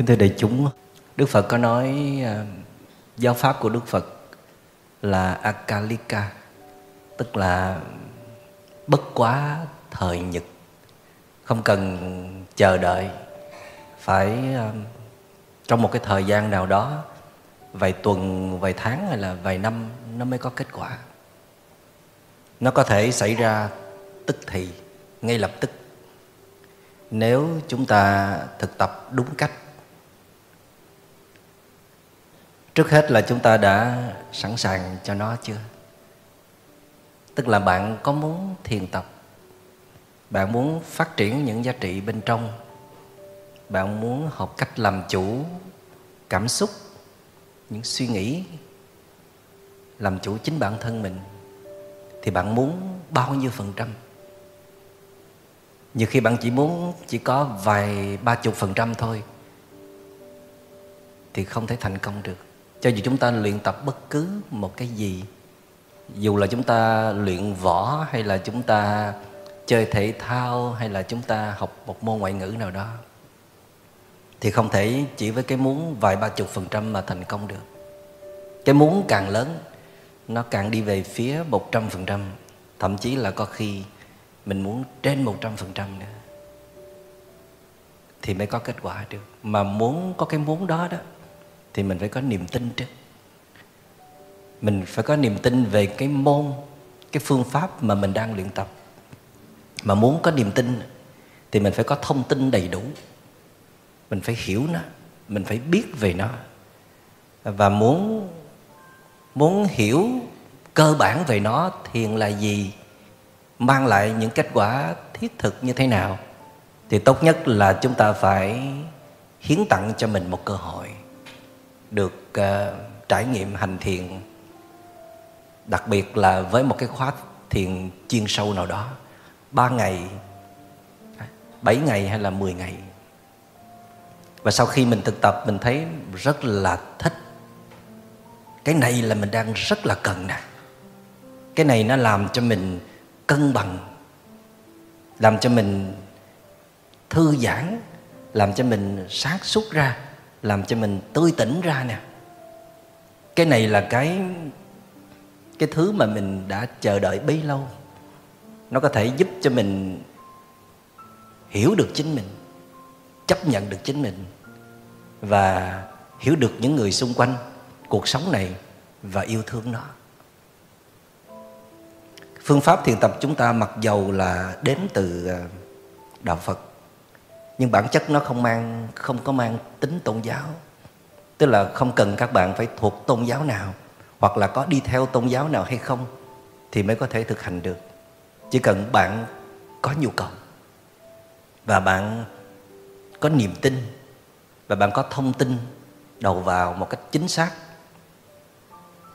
Kính thưa đại chúng, Đức Phật có nói à, giáo pháp của Đức Phật là Akalika, tức là bất quá thời nhật, không cần chờ đợi, phải à, trong một cái thời gian nào đó, vài tuần, vài tháng hay là vài năm nó mới có kết quả. Nó có thể xảy ra tức thì, ngay lập tức nếu chúng ta thực tập đúng cách trước hết là chúng ta đã sẵn sàng cho nó chưa? Tức là bạn có muốn thiền tập? Bạn muốn phát triển những giá trị bên trong? Bạn muốn học cách làm chủ cảm xúc, những suy nghĩ, làm chủ chính bản thân mình? Thì bạn muốn bao nhiêu phần trăm? Nhiều khi bạn chỉ muốn chỉ có vài ba chục phần trăm thôi, thì không thể thành công được cho dù chúng ta luyện tập bất cứ một cái gì, dù là chúng ta luyện võ hay là chúng ta chơi thể thao hay là chúng ta học một môn ngoại ngữ nào đó, thì không thể chỉ với cái muốn vài ba chục phần trăm mà thành công được. Cái muốn càng lớn, nó càng đi về phía một trăm phần trăm, thậm chí là có khi mình muốn trên một trăm phần trăm nữa, thì mới có kết quả được. Mà muốn có cái muốn đó đó thì mình phải có niềm tin chứ, mình phải có niềm tin về cái môn cái phương pháp mà mình đang luyện tập. Mà muốn có niềm tin thì mình phải có thông tin đầy đủ. Mình phải hiểu nó mình phải biết về nó. Và muốn muốn hiểu cơ bản về nó thiền là gì mang lại những kết quả thiết thực như thế nào thì tốt nhất là chúng ta phải hiến tặng cho mình một cơ hội được uh, trải nghiệm hành thiền đặc biệt là với một cái khóa thiền chuyên sâu nào đó ba ngày bảy ngày hay là 10 ngày. Và sau khi mình thực tập mình thấy rất là thích. Cái này là mình đang rất là cần nè. Cái này nó làm cho mình cân bằng làm cho mình thư giãn làm cho mình sáng suốt ra làm cho mình tươi tỉnh ra nè. Cái này là cái cái thứ mà mình đã chờ đợi bấy lâu. Nó có thể giúp cho mình hiểu được chính mình, chấp nhận được chính mình và hiểu được những người xung quanh cuộc sống này và yêu thương nó. Phương pháp thiền tập chúng ta mặc dầu là đến từ à, đạo phật nhưng bản chất nó không mang, không có mang tính tôn giáo. Tức là không cần các bạn phải thuộc tôn giáo nào, hoặc là có đi theo tôn giáo nào hay không, thì mới có thể thực hành được. Chỉ cần bạn có nhu cầu, và bạn có niềm tin, và bạn có thông tin đầu vào một cách chính xác.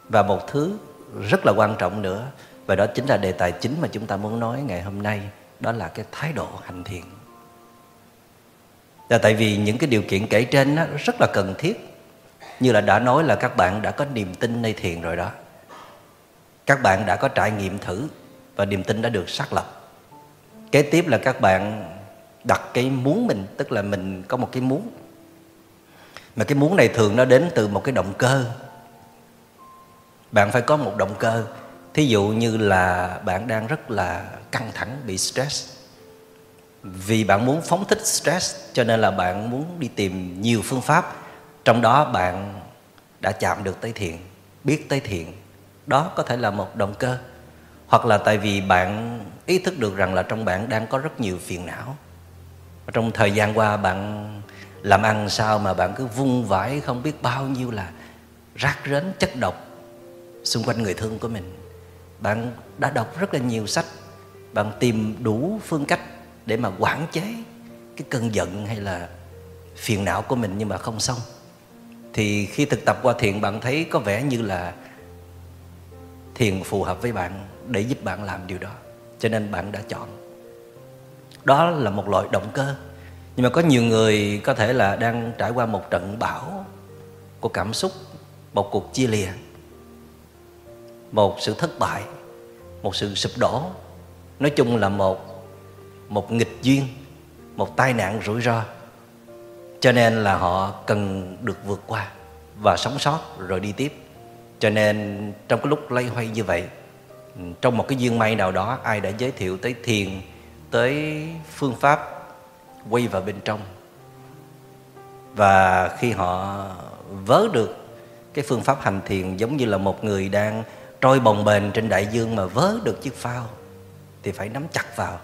Và một thứ rất là quan trọng nữa, và đó chính là đề tài chính mà chúng ta muốn nói ngày hôm nay, đó là cái thái độ hành thiện là tại vì những cái điều kiện kể trên đó rất là cần thiết. Như là đã nói là các bạn đã có niềm tin nơi thiền rồi đó. Các bạn đã có trải nghiệm thử và niềm tin đã được xác lập. Kế tiếp là các bạn đặt cái muốn mình, tức là mình có một cái muốn. Mà cái muốn này thường nó đến từ một cái động cơ. Bạn phải có một động cơ. Thí dụ như là bạn đang rất là căng thẳng, bị stress vì bạn muốn phóng thích stress, cho nên là bạn muốn đi tìm nhiều phương pháp. Trong đó bạn đã chạm được tới thiện, biết tới thiện, đó có thể là một động cơ. Hoặc là tại vì bạn ý thức được rằng là trong bạn đang có rất nhiều phiền não. Trong thời gian qua bạn làm ăn sao mà bạn cứ vung vãi không biết bao nhiêu là rác rến chất độc xung quanh người thương của mình. Bạn đã đọc rất là nhiều sách, bạn tìm đủ phương cách để mà quản chế cái cơn giận hay là phiền não của mình nhưng mà không xong. Thì khi thực tập qua thiền, bạn thấy có vẻ như là thiền phù hợp với bạn để giúp bạn làm điều đó. Cho nên bạn đã chọn. Đó là một loại động cơ. Nhưng mà có nhiều người có thể là đang trải qua một trận bão của cảm xúc, một cuộc chia lìa, một sự thất bại, một sự sụp đổ. Nói chung là một một nghịch duyên, một tai nạn rủi ro. Cho nên là họ cần được vượt qua và sống sót rồi đi tiếp. Cho nên trong cái lúc lây hoay như vậy, trong một cái duyên may nào đó, ai đã giới thiệu tới thiền, tới phương pháp quay vào bên trong. Và khi họ vớ được cái phương pháp hành thiền giống như là một người đang trôi bồng bềnh trên đại dương mà vớ được chiếc phao, thì phải nắm chặt vào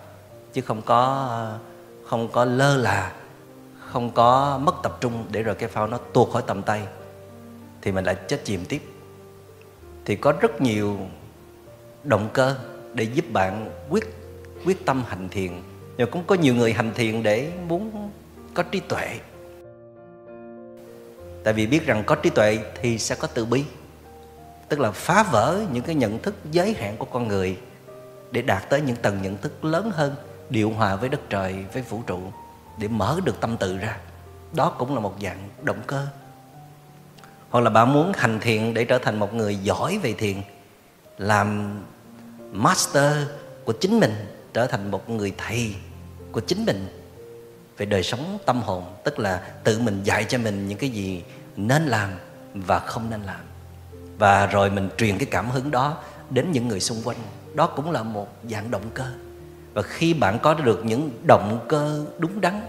chứ không có không có lơ là, không có mất tập trung để rồi cái phao nó tuột khỏi tầm tay, thì mình lại chết chìm tiếp. Thì có rất nhiều động cơ để giúp bạn quyết quyết tâm hành thiền, nhưng cũng có nhiều người hành thiền để muốn có trí tuệ. Tại vì biết rằng có trí tuệ thì sẽ có từ bi, tức là phá vỡ những cái nhận thức giới hạn của con người để đạt tới những tầng nhận thức lớn hơn điệu hòa với đất trời với vũ trụ để mở được tâm tự ra. Đó cũng là một dạng động cơ. Hoặc là bạn muốn hành thiện để trở thành một người giỏi về thiện, làm master của chính mình trở thành một người thầy của chính mình về đời sống tâm hồn tức là tự mình dạy cho mình những cái gì nên làm và không nên làm. Và rồi mình truyền cái cảm hứng đó đến những người xung quanh. Đó cũng là một dạng động cơ và khi bạn có được những động cơ đúng đắn,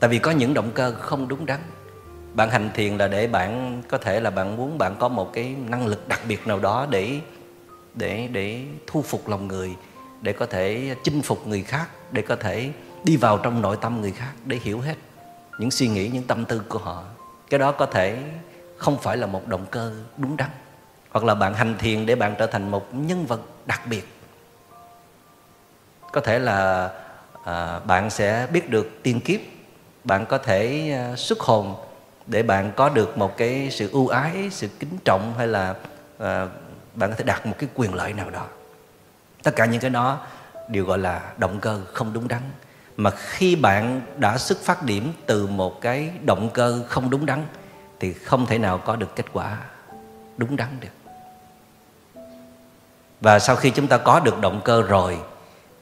tại vì có những động cơ không đúng đắn, bạn hành thiền là để bạn, có thể là bạn muốn bạn có một cái năng lực đặc biệt nào đó để để để thu phục lòng người, để có thể chinh phục người khác, để có thể đi vào trong nội tâm người khác, để hiểu hết những suy nghĩ, những tâm tư của họ. Cái đó có thể không phải là một động cơ đúng đắn, hoặc là bạn hành thiền để bạn trở thành một nhân vật đặc biệt có thể là à, bạn sẽ biết được tiên kiếp. Bạn có thể à, xuất hồn để bạn có được một cái sự ưu ái sự kính trọng hay là à, bạn có thể đạt một cái quyền lợi nào đó. Tất cả những cái đó đều gọi là động cơ không đúng đắn. Mà khi bạn đã xuất phát điểm từ một cái động cơ không đúng đắn thì không thể nào có được kết quả đúng đắn được. Và sau khi chúng ta có được động cơ rồi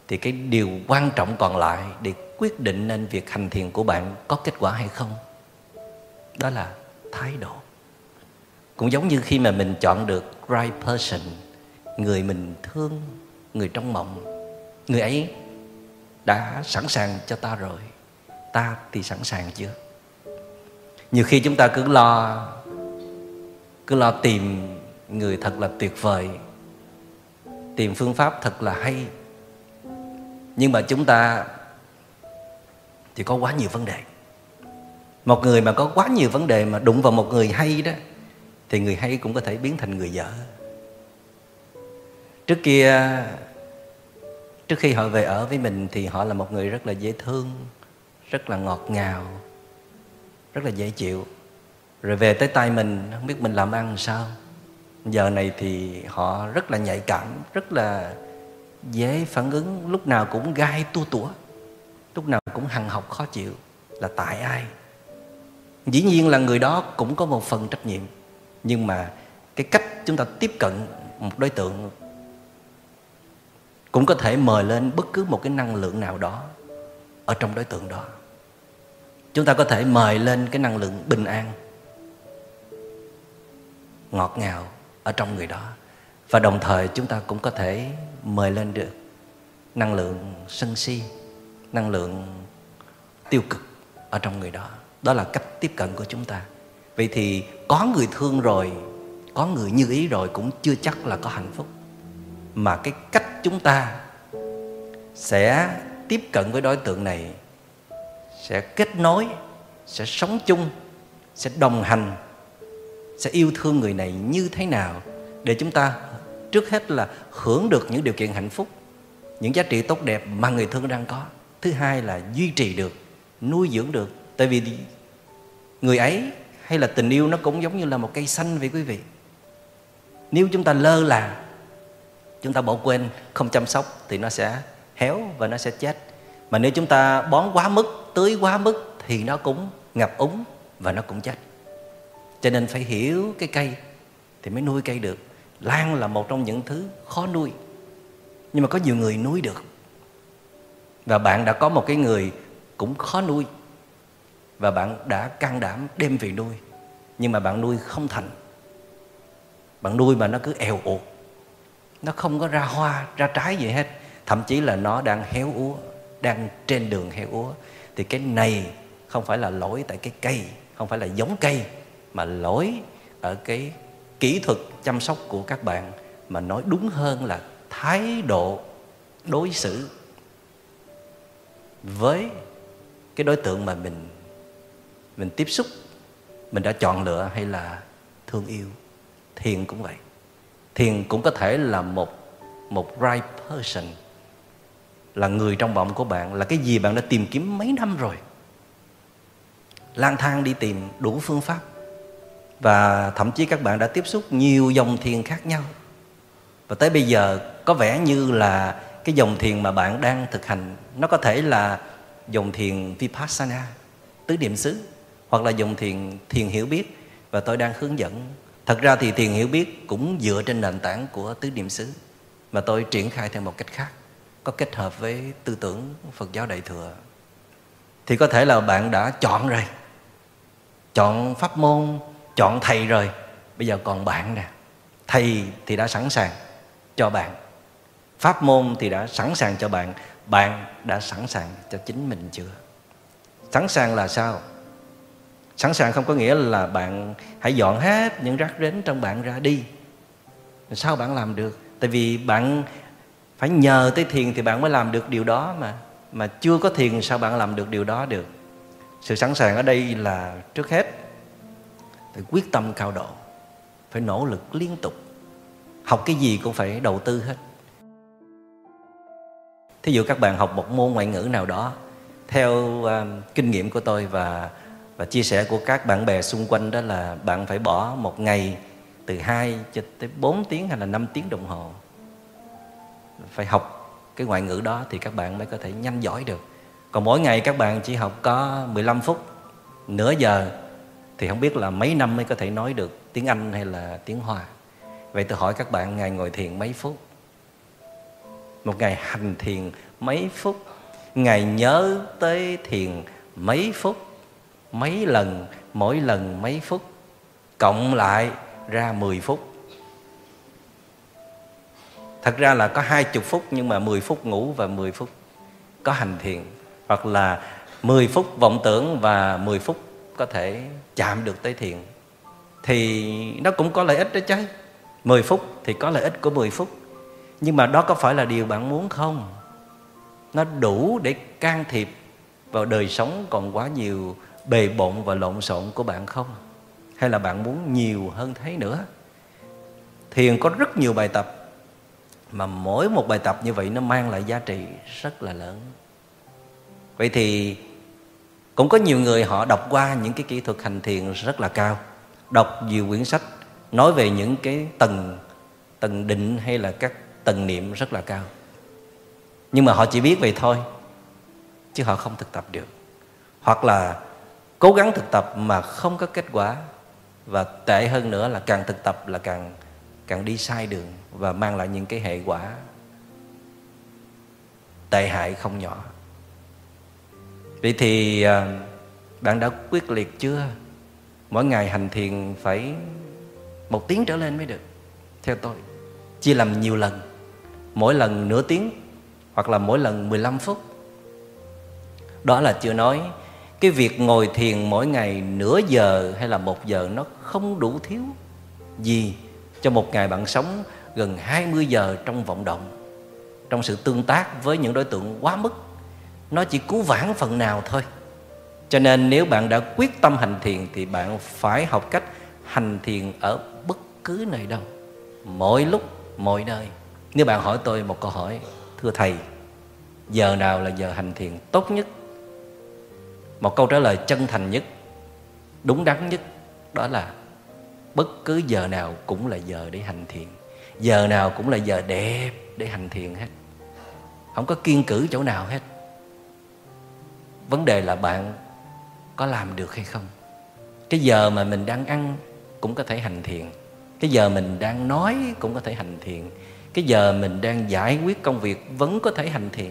thì cái điều quan trọng còn lại để quyết định nên việc hành thiền của bạn có kết quả hay không, đó là thái độ. Cũng giống như khi mà mình chọn được right person, người mình thương, người trong mộng, người ấy đã sẵn sàng cho ta rồi, ta thì sẵn sàng chưa nhiều khi chúng ta cứ lo cứ lo tìm người thật là tuyệt vời, tìm phương pháp thật là hay nhưng mà chúng ta thì có quá nhiều vấn đề. Một người mà có quá nhiều vấn đề mà đụng vào một người hay đó, thì người hay cũng có thể biến thành người dở. Trước kia, trước khi họ về ở với mình thì họ là một người rất là dễ thương, rất là ngọt ngào, rất là dễ chịu. Rồi về tới tay mình, không biết mình làm ăn sao. Giờ này thì họ rất là nhạy cảm, rất là dễ phản ứng, lúc nào cũng gai tua tủa, lúc nào cũng hằng học khó chịu, là tại ai? Dĩ nhiên là người đó cũng có một phần trách nhiệm, nhưng mà cái cách chúng ta tiếp cận một đối tượng cũng có thể mời lên bất cứ một cái năng lượng nào đó ở trong đối tượng đó. Chúng ta có thể mời lên cái năng lượng bình an, ngọt ngào ở trong người đó và đồng thời chúng ta cũng có thể mời lên được năng lượng sân si, năng lượng tiêu cực ở trong người đó. Đó là cách tiếp cận của chúng ta. Vậy thì có người thương rồi, có người như ý rồi cũng chưa chắc là có hạnh phúc. Mà cái cách chúng ta sẽ tiếp cận với đối tượng này sẽ kết nối, sẽ sống chung, sẽ đồng hành, sẽ yêu thương người này như thế nào để chúng ta trước hết là hưởng được những điều kiện hạnh phúc, những giá trị tốt đẹp mà người thương đang có. Thứ hai là duy trì được, nuôi dưỡng được. Tại vì người ấy hay là tình yêu nó cũng giống như là một cây xanh vậy quý vị. Nếu chúng ta lơ là, chúng ta bỏ quên, không chăm sóc thì nó sẽ héo và nó sẽ chết. Mà nếu chúng ta bón quá mức, tưới quá mức thì nó cũng ngập úng và nó cũng chết. Cho nên phải hiểu cái cây thì mới nuôi cây được lan là một trong những thứ khó nuôi, nhưng mà có nhiều người nuôi được. Và bạn đã có một cái người cũng khó nuôi, và bạn đã can đảm đem về nuôi, nhưng mà bạn nuôi không thành. Bạn nuôi mà nó cứ eo ụt nó không có ra hoa, ra trái gì hết. Thậm chí là nó đang héo úa, đang trên đường héo úa. Thì cái này không phải là lỗi tại cái cây, không phải là giống cây, mà lỗi ở cái kỹ thuật chăm sóc của các bạn mà nói đúng hơn là thái độ đối xử với cái đối tượng mà mình mình tiếp xúc, mình đã chọn lựa hay là thương yêu. Thiền cũng vậy. Thiền cũng có thể là một một right person, là người trong vọng của bạn, là cái gì bạn đã tìm kiếm mấy năm rồi. Lang thang đi tìm đủ phương pháp và thậm chí các bạn đã tiếp xúc nhiều dòng thiền khác nhau. Và tới bây giờ, có vẻ như là cái dòng thiền mà bạn đang thực hành, nó có thể là dòng thiền vipassana, tứ niệm xứ, hoặc là dòng thiền thiền hiểu biết. Và tôi đang hướng dẫn. Thật ra thì thiền hiểu biết cũng dựa trên nền tảng của tứ niệm xứ. Mà tôi triển khai theo một cách khác, có kết hợp với tư tưởng phật giáo đại thừa. Thì có thể là bạn đã chọn rồi. Chọn pháp môn chọn thầy rồi, bây giờ còn bạn nè. Thầy thì đã sẵn sàng cho bạn. Pháp môn thì đã sẵn sàng cho bạn. Bạn đã sẵn sàng cho chính mình chưa? Sẵn sàng là sao? Sẵn sàng không có nghĩa là bạn hãy dọn hết những rác rến trong bạn ra đi. Sao bạn làm được? Tại vì bạn phải nhờ tới thiền thì bạn mới làm được điều đó mà. Mà chưa có thiền sao bạn làm được điều đó được? Sự sẵn sàng ở đây là trước hết phải quyết tâm cao độ phải nỗ lực liên tục. Học cái gì cũng phải đầu tư hết. Thí dụ các bạn học một môn ngoại ngữ nào đó theo uh, kinh nghiệm của tôi và và chia sẻ của các bạn bè xung quanh đó là bạn phải bỏ một ngày từ 2 cho tới 4 tiếng hay là 5 tiếng đồng hồ. Phải học cái ngoại ngữ đó thì các bạn mới có thể nhanh giỏi được. Còn mỗi ngày các bạn chỉ học có 15 phút nửa giờ thì không biết là mấy năm mới có thể nói được tiếng Anh hay là tiếng Hoa. Vậy tôi hỏi các bạn, ngày ngồi thiền mấy phút? Một ngày hành thiền mấy phút? Ngày nhớ tới thiền mấy phút? Mấy lần, mỗi lần mấy phút? Cộng lại ra 10 phút. Thật ra là có hai chục phút, nhưng mà 10 phút ngủ và 10 phút có hành thiền. Hoặc là 10 phút vọng tưởng và 10 phút có thể chạm được tới thiền thì nó cũng có lợi ích đó chứ. 10 phút thì có lợi ích của 10 phút. Nhưng mà đó có phải là điều bạn muốn không? Nó đủ để can thiệp vào đời sống còn quá nhiều bề bộn và lộn xộn của bạn không? Hay là bạn muốn nhiều hơn thế nữa? Thiền có rất nhiều bài tập, mà mỗi một bài tập như vậy nó mang lại giá trị rất là lớn. Vậy thì cũng có nhiều người họ đọc qua những cái kỹ thuật hành thiền rất là cao, đọc nhiều quyển sách, nói về những cái tầng tầng định hay là các tầng niệm rất là cao. Nhưng mà họ chỉ biết vậy thôi, chứ họ không thực tập được. Hoặc là cố gắng thực tập mà không có kết quả, và tệ hơn nữa là càng thực tập là càng càng đi sai đường và mang lại những cái hệ quả tệ hại không nhỏ vậy thì à, bạn đã quyết liệt chưa? Mỗi ngày hành thiền phải một tiếng trở lên mới được, theo tôi. Chia làm nhiều lần, mỗi lần nửa tiếng hoặc là mỗi lần 15 phút. Đó là chưa nói, cái việc ngồi thiền mỗi ngày nửa giờ hay là một giờ nó không đủ thiếu gì cho một ngày bạn sống gần 20 giờ trong vọng động, trong sự tương tác với những đối tượng quá mức nó chỉ cứu vãn phần nào thôi. Cho nên nếu bạn đã quyết tâm hành thiền thì bạn phải học cách hành thiền ở bất cứ nơi đâu, mỗi lúc mọi nơi. Nếu bạn hỏi tôi một câu hỏi, thưa thầy, giờ nào là giờ hành thiền tốt nhất? Một câu trả lời chân thành nhất, đúng đắn nhất, đó là bất cứ giờ nào cũng là giờ để hành thiền. Giờ nào cũng là giờ đẹp để hành thiền hết. Không có kiên cử chỗ nào hết vấn đề là bạn có làm được hay không? Cái giờ mà mình đang ăn cũng có thể hành thiền, cái giờ mình đang nói cũng có thể hành thiền, cái giờ mình đang giải quyết công việc vẫn có thể hành thiền.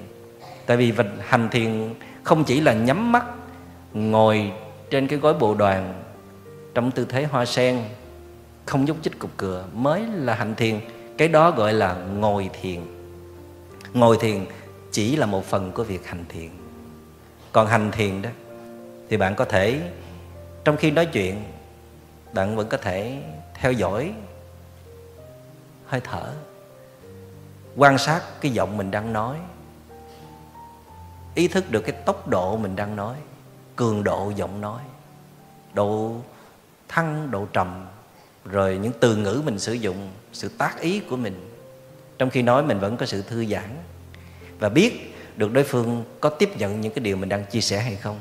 Tại vì hành thiền không chỉ là nhắm mắt, ngồi trên cái gối bộ đoàn trong tư thế hoa sen, không nhúc chích cục cửa, mới là hành thiền. Cái đó gọi là ngồi thiền. Ngồi thiền chỉ là một phần của việc hành thiền còn hành thiền đó, thì bạn có thể, trong khi nói chuyện, bạn vẫn có thể theo dõi, hơi thở, quan sát cái giọng mình đang nói, ý thức được cái tốc độ mình đang nói, cường độ giọng nói, độ thăng, độ trầm, rồi những từ ngữ mình sử dụng, sự tác ý của mình. Trong khi nói mình vẫn có sự thư giãn. Và biết được đối phương có tiếp nhận những cái điều mình đang chia sẻ hay không.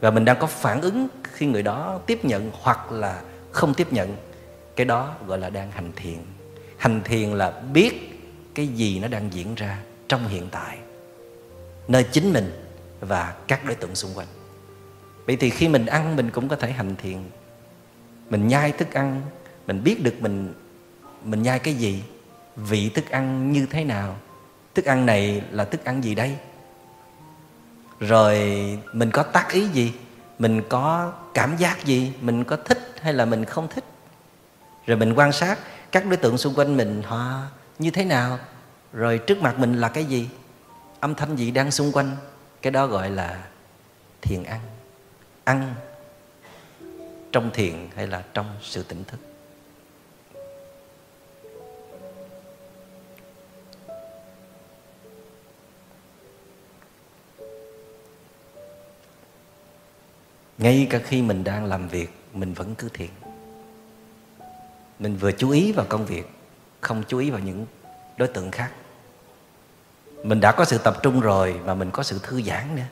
Và mình đang có phản ứng khi người đó tiếp nhận hoặc là không tiếp nhận, cái đó gọi là đang hành thiền. Hành thiền là biết cái gì nó đang diễn ra trong hiện tại, nơi chính mình và các đối tượng xung quanh. Vậy thì khi mình ăn, mình cũng có thể hành thiền. Mình nhai thức ăn, mình biết được mình mình nhai cái gì, vị thức ăn như thế nào thức ăn này là thức ăn gì đây? Rồi mình có tác ý gì? Mình có cảm giác gì? Mình có thích hay là mình không thích? Rồi mình quan sát các đối tượng xung quanh mình họ như thế nào. Rồi trước mặt mình là cái gì? Âm thanh gì đang xung quanh? Cái đó gọi là thiền ăn. Ăn trong thiền hay là trong sự tỉnh thức? Ngay cả khi mình đang làm việc, mình vẫn cứ thiền mình vừa chú ý vào công việc, không chú ý vào những đối tượng khác. Mình đã có sự tập trung rồi mà mình có sự thư giãn nữa.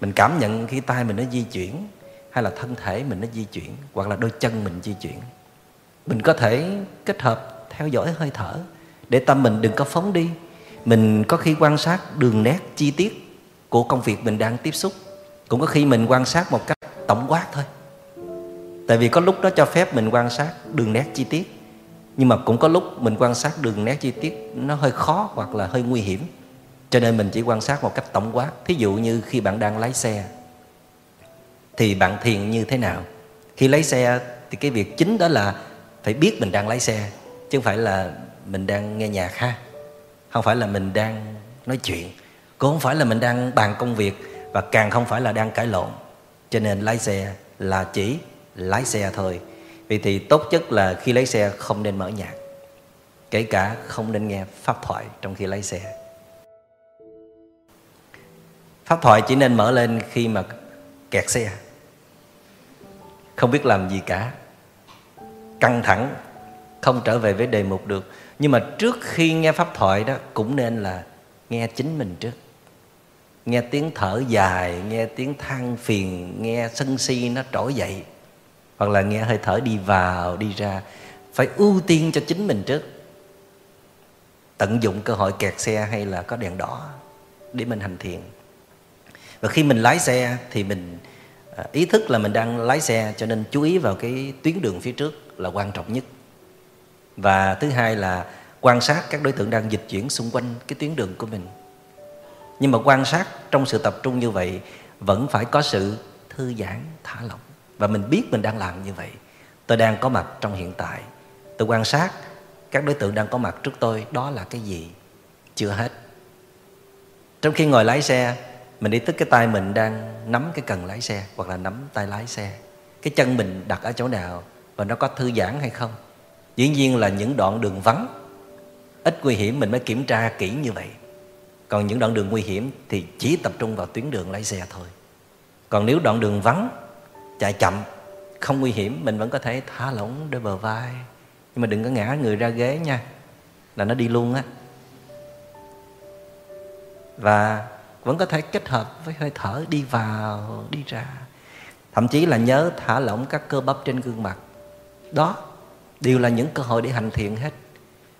Mình cảm nhận khi tay mình nó di chuyển, hay là thân thể mình nó di chuyển, hoặc là đôi chân mình di chuyển. Mình có thể kết hợp, theo dõi hơi thở, để tâm mình đừng có phóng đi. Mình có khi quan sát đường nét, chi tiết của công việc mình đang tiếp xúc. Cũng có khi mình quan sát một cách tổng quát thôi. Tại vì có lúc đó cho phép mình quan sát đường nét chi tiết, nhưng mà cũng có lúc mình quan sát đường nét chi tiết nó hơi khó hoặc là hơi nguy hiểm. Cho nên mình chỉ quan sát một cách tổng quát. Thí dụ như khi bạn đang lái xe, thì bạn thiền như thế nào? Khi lái xe thì cái việc chính đó là phải biết mình đang lái xe, chứ không phải là mình đang nghe nhạc ha. Không phải là mình đang nói chuyện, cũng không phải là mình đang bàn công việc, và càng không phải là đang cãi lộn cho nên lái xe là chỉ lái xe thôi. Vì thì tốt nhất là khi lái xe không nên mở nhạc, kể cả không nên nghe pháp thoại trong khi lái xe. Pháp thoại chỉ nên mở lên khi mà kẹt xe. Không biết làm gì cả. Căng thẳng, không trở về với đề mục được. Nhưng mà trước khi nghe pháp thoại đó, cũng nên là nghe chính mình trước nghe tiếng thở dài, nghe tiếng than phiền, nghe sân si nó trỗi dậy. Hoặc là nghe hơi thở đi vào, đi ra. Phải ưu tiên cho chính mình trước. Tận dụng cơ hội kẹt xe hay là có đèn đỏ để mình hành thiền và khi mình lái xe thì mình à, ý thức là mình đang lái xe cho nên chú ý vào cái tuyến đường phía trước là quan trọng nhất. Và thứ hai là quan sát các đối tượng đang dịch chuyển xung quanh cái tuyến đường của mình nhưng mà quan sát trong sự tập trung như vậy, vẫn phải có sự thư giãn, thả lỏng. Và mình biết mình đang làm như vậy. Tôi đang có mặt trong hiện tại. Tôi quan sát, các đối tượng đang có mặt trước tôi, đó là cái gì? Chưa hết. Trong khi ngồi lái xe, mình ý thức cái tay mình đang nắm cái cần lái xe, hoặc là nắm tay lái xe. Cái chân mình đặt ở chỗ nào và nó có thư giãn hay không? Dĩ nhiên là những đoạn đường vắng, ít nguy hiểm mình mới kiểm tra kỹ như vậy còn những đoạn đường nguy hiểm thì chỉ tập trung vào tuyến đường lái xe thôi. Còn nếu đoạn đường vắng, chạy chậm, không nguy hiểm, mình vẫn có thể thả lỏng đôi bờ vai. Nhưng mà đừng có ngã người ra ghế nha, là nó đi luôn á. Và vẫn có thể kết hợp với hơi thở đi vào, đi ra. Thậm chí là nhớ thả lỏng các cơ bắp trên gương mặt. Đó, đều là những cơ hội để hành thiện hết.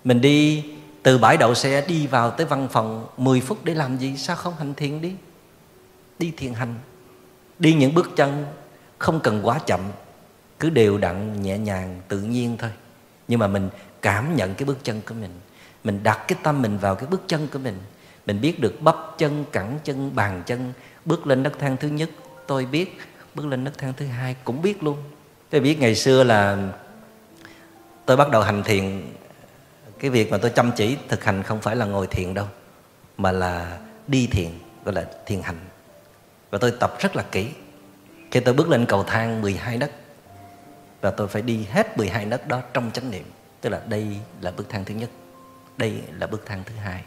Mình đi từ bãi đậu xe đi vào tới văn phòng 10 phút để làm gì? Sao không hành thiện đi? Đi thiền hành. Đi những bước chân không cần quá chậm, cứ đều đặn, nhẹ nhàng, tự nhiên thôi. Nhưng mà mình cảm nhận cái bước chân của mình. Mình đặt cái tâm mình vào cái bước chân của mình. Mình biết được bắp chân, cẳng chân, bàn chân, bước lên đất thang thứ nhất, tôi biết. Bước lên nấc thang thứ hai cũng biết luôn. Tôi biết ngày xưa là tôi bắt đầu hành thiền cái việc mà tôi chăm chỉ thực hành không phải là ngồi thiền đâu, mà là đi thiền, gọi là thiền hành. Và tôi tập rất là kỹ. Khi tôi bước lên cầu thang 12 đất, và tôi phải đi hết 12 đất đó trong chánh niệm. Tức là đây là bước thang thứ nhất, đây là bước thang thứ hai,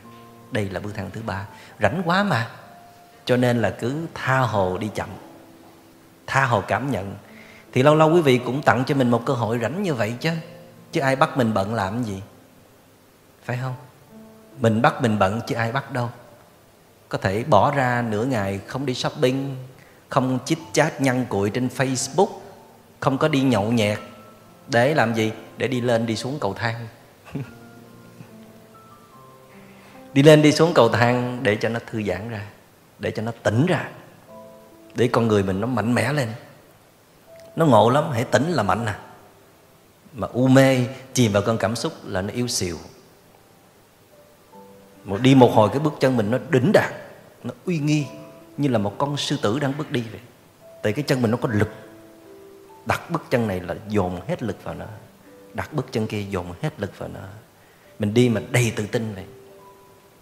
đây là bước thang thứ ba. Rảnh quá mà. Cho nên là cứ tha hồ đi chậm, tha hồ cảm nhận. Thì lâu lâu quý vị cũng tặng cho mình một cơ hội rảnh như vậy chứ. Chứ ai bắt mình bận làm gì? Phải không? Mình bắt mình bận chứ ai bắt đâu. Có thể bỏ ra nửa ngày không đi shopping, không chít chát nhăn cuội trên facebook, không có đi nhậu nhẹt. Để làm gì? Để đi lên đi xuống cầu thang. Đi lên đi xuống cầu thang để cho nó thư giãn ra, để cho nó tỉnh ra. Để con người mình nó mạnh mẽ lên. Nó ngộ lắm, hãy tỉnh là mạnh à. Mà u mê chìm vào cơn cảm xúc là nó yếu xìu một đi một hồi cái bước chân mình nó đỉnh đạt nó uy nghi như là một con sư tử đang bước đi vậy. Tại cái chân mình nó có lực. Đặt bước chân này là dồn hết lực vào nó. Đặt bước chân kia dồn hết lực vào nó. Mình đi mà đầy tự tin vậy.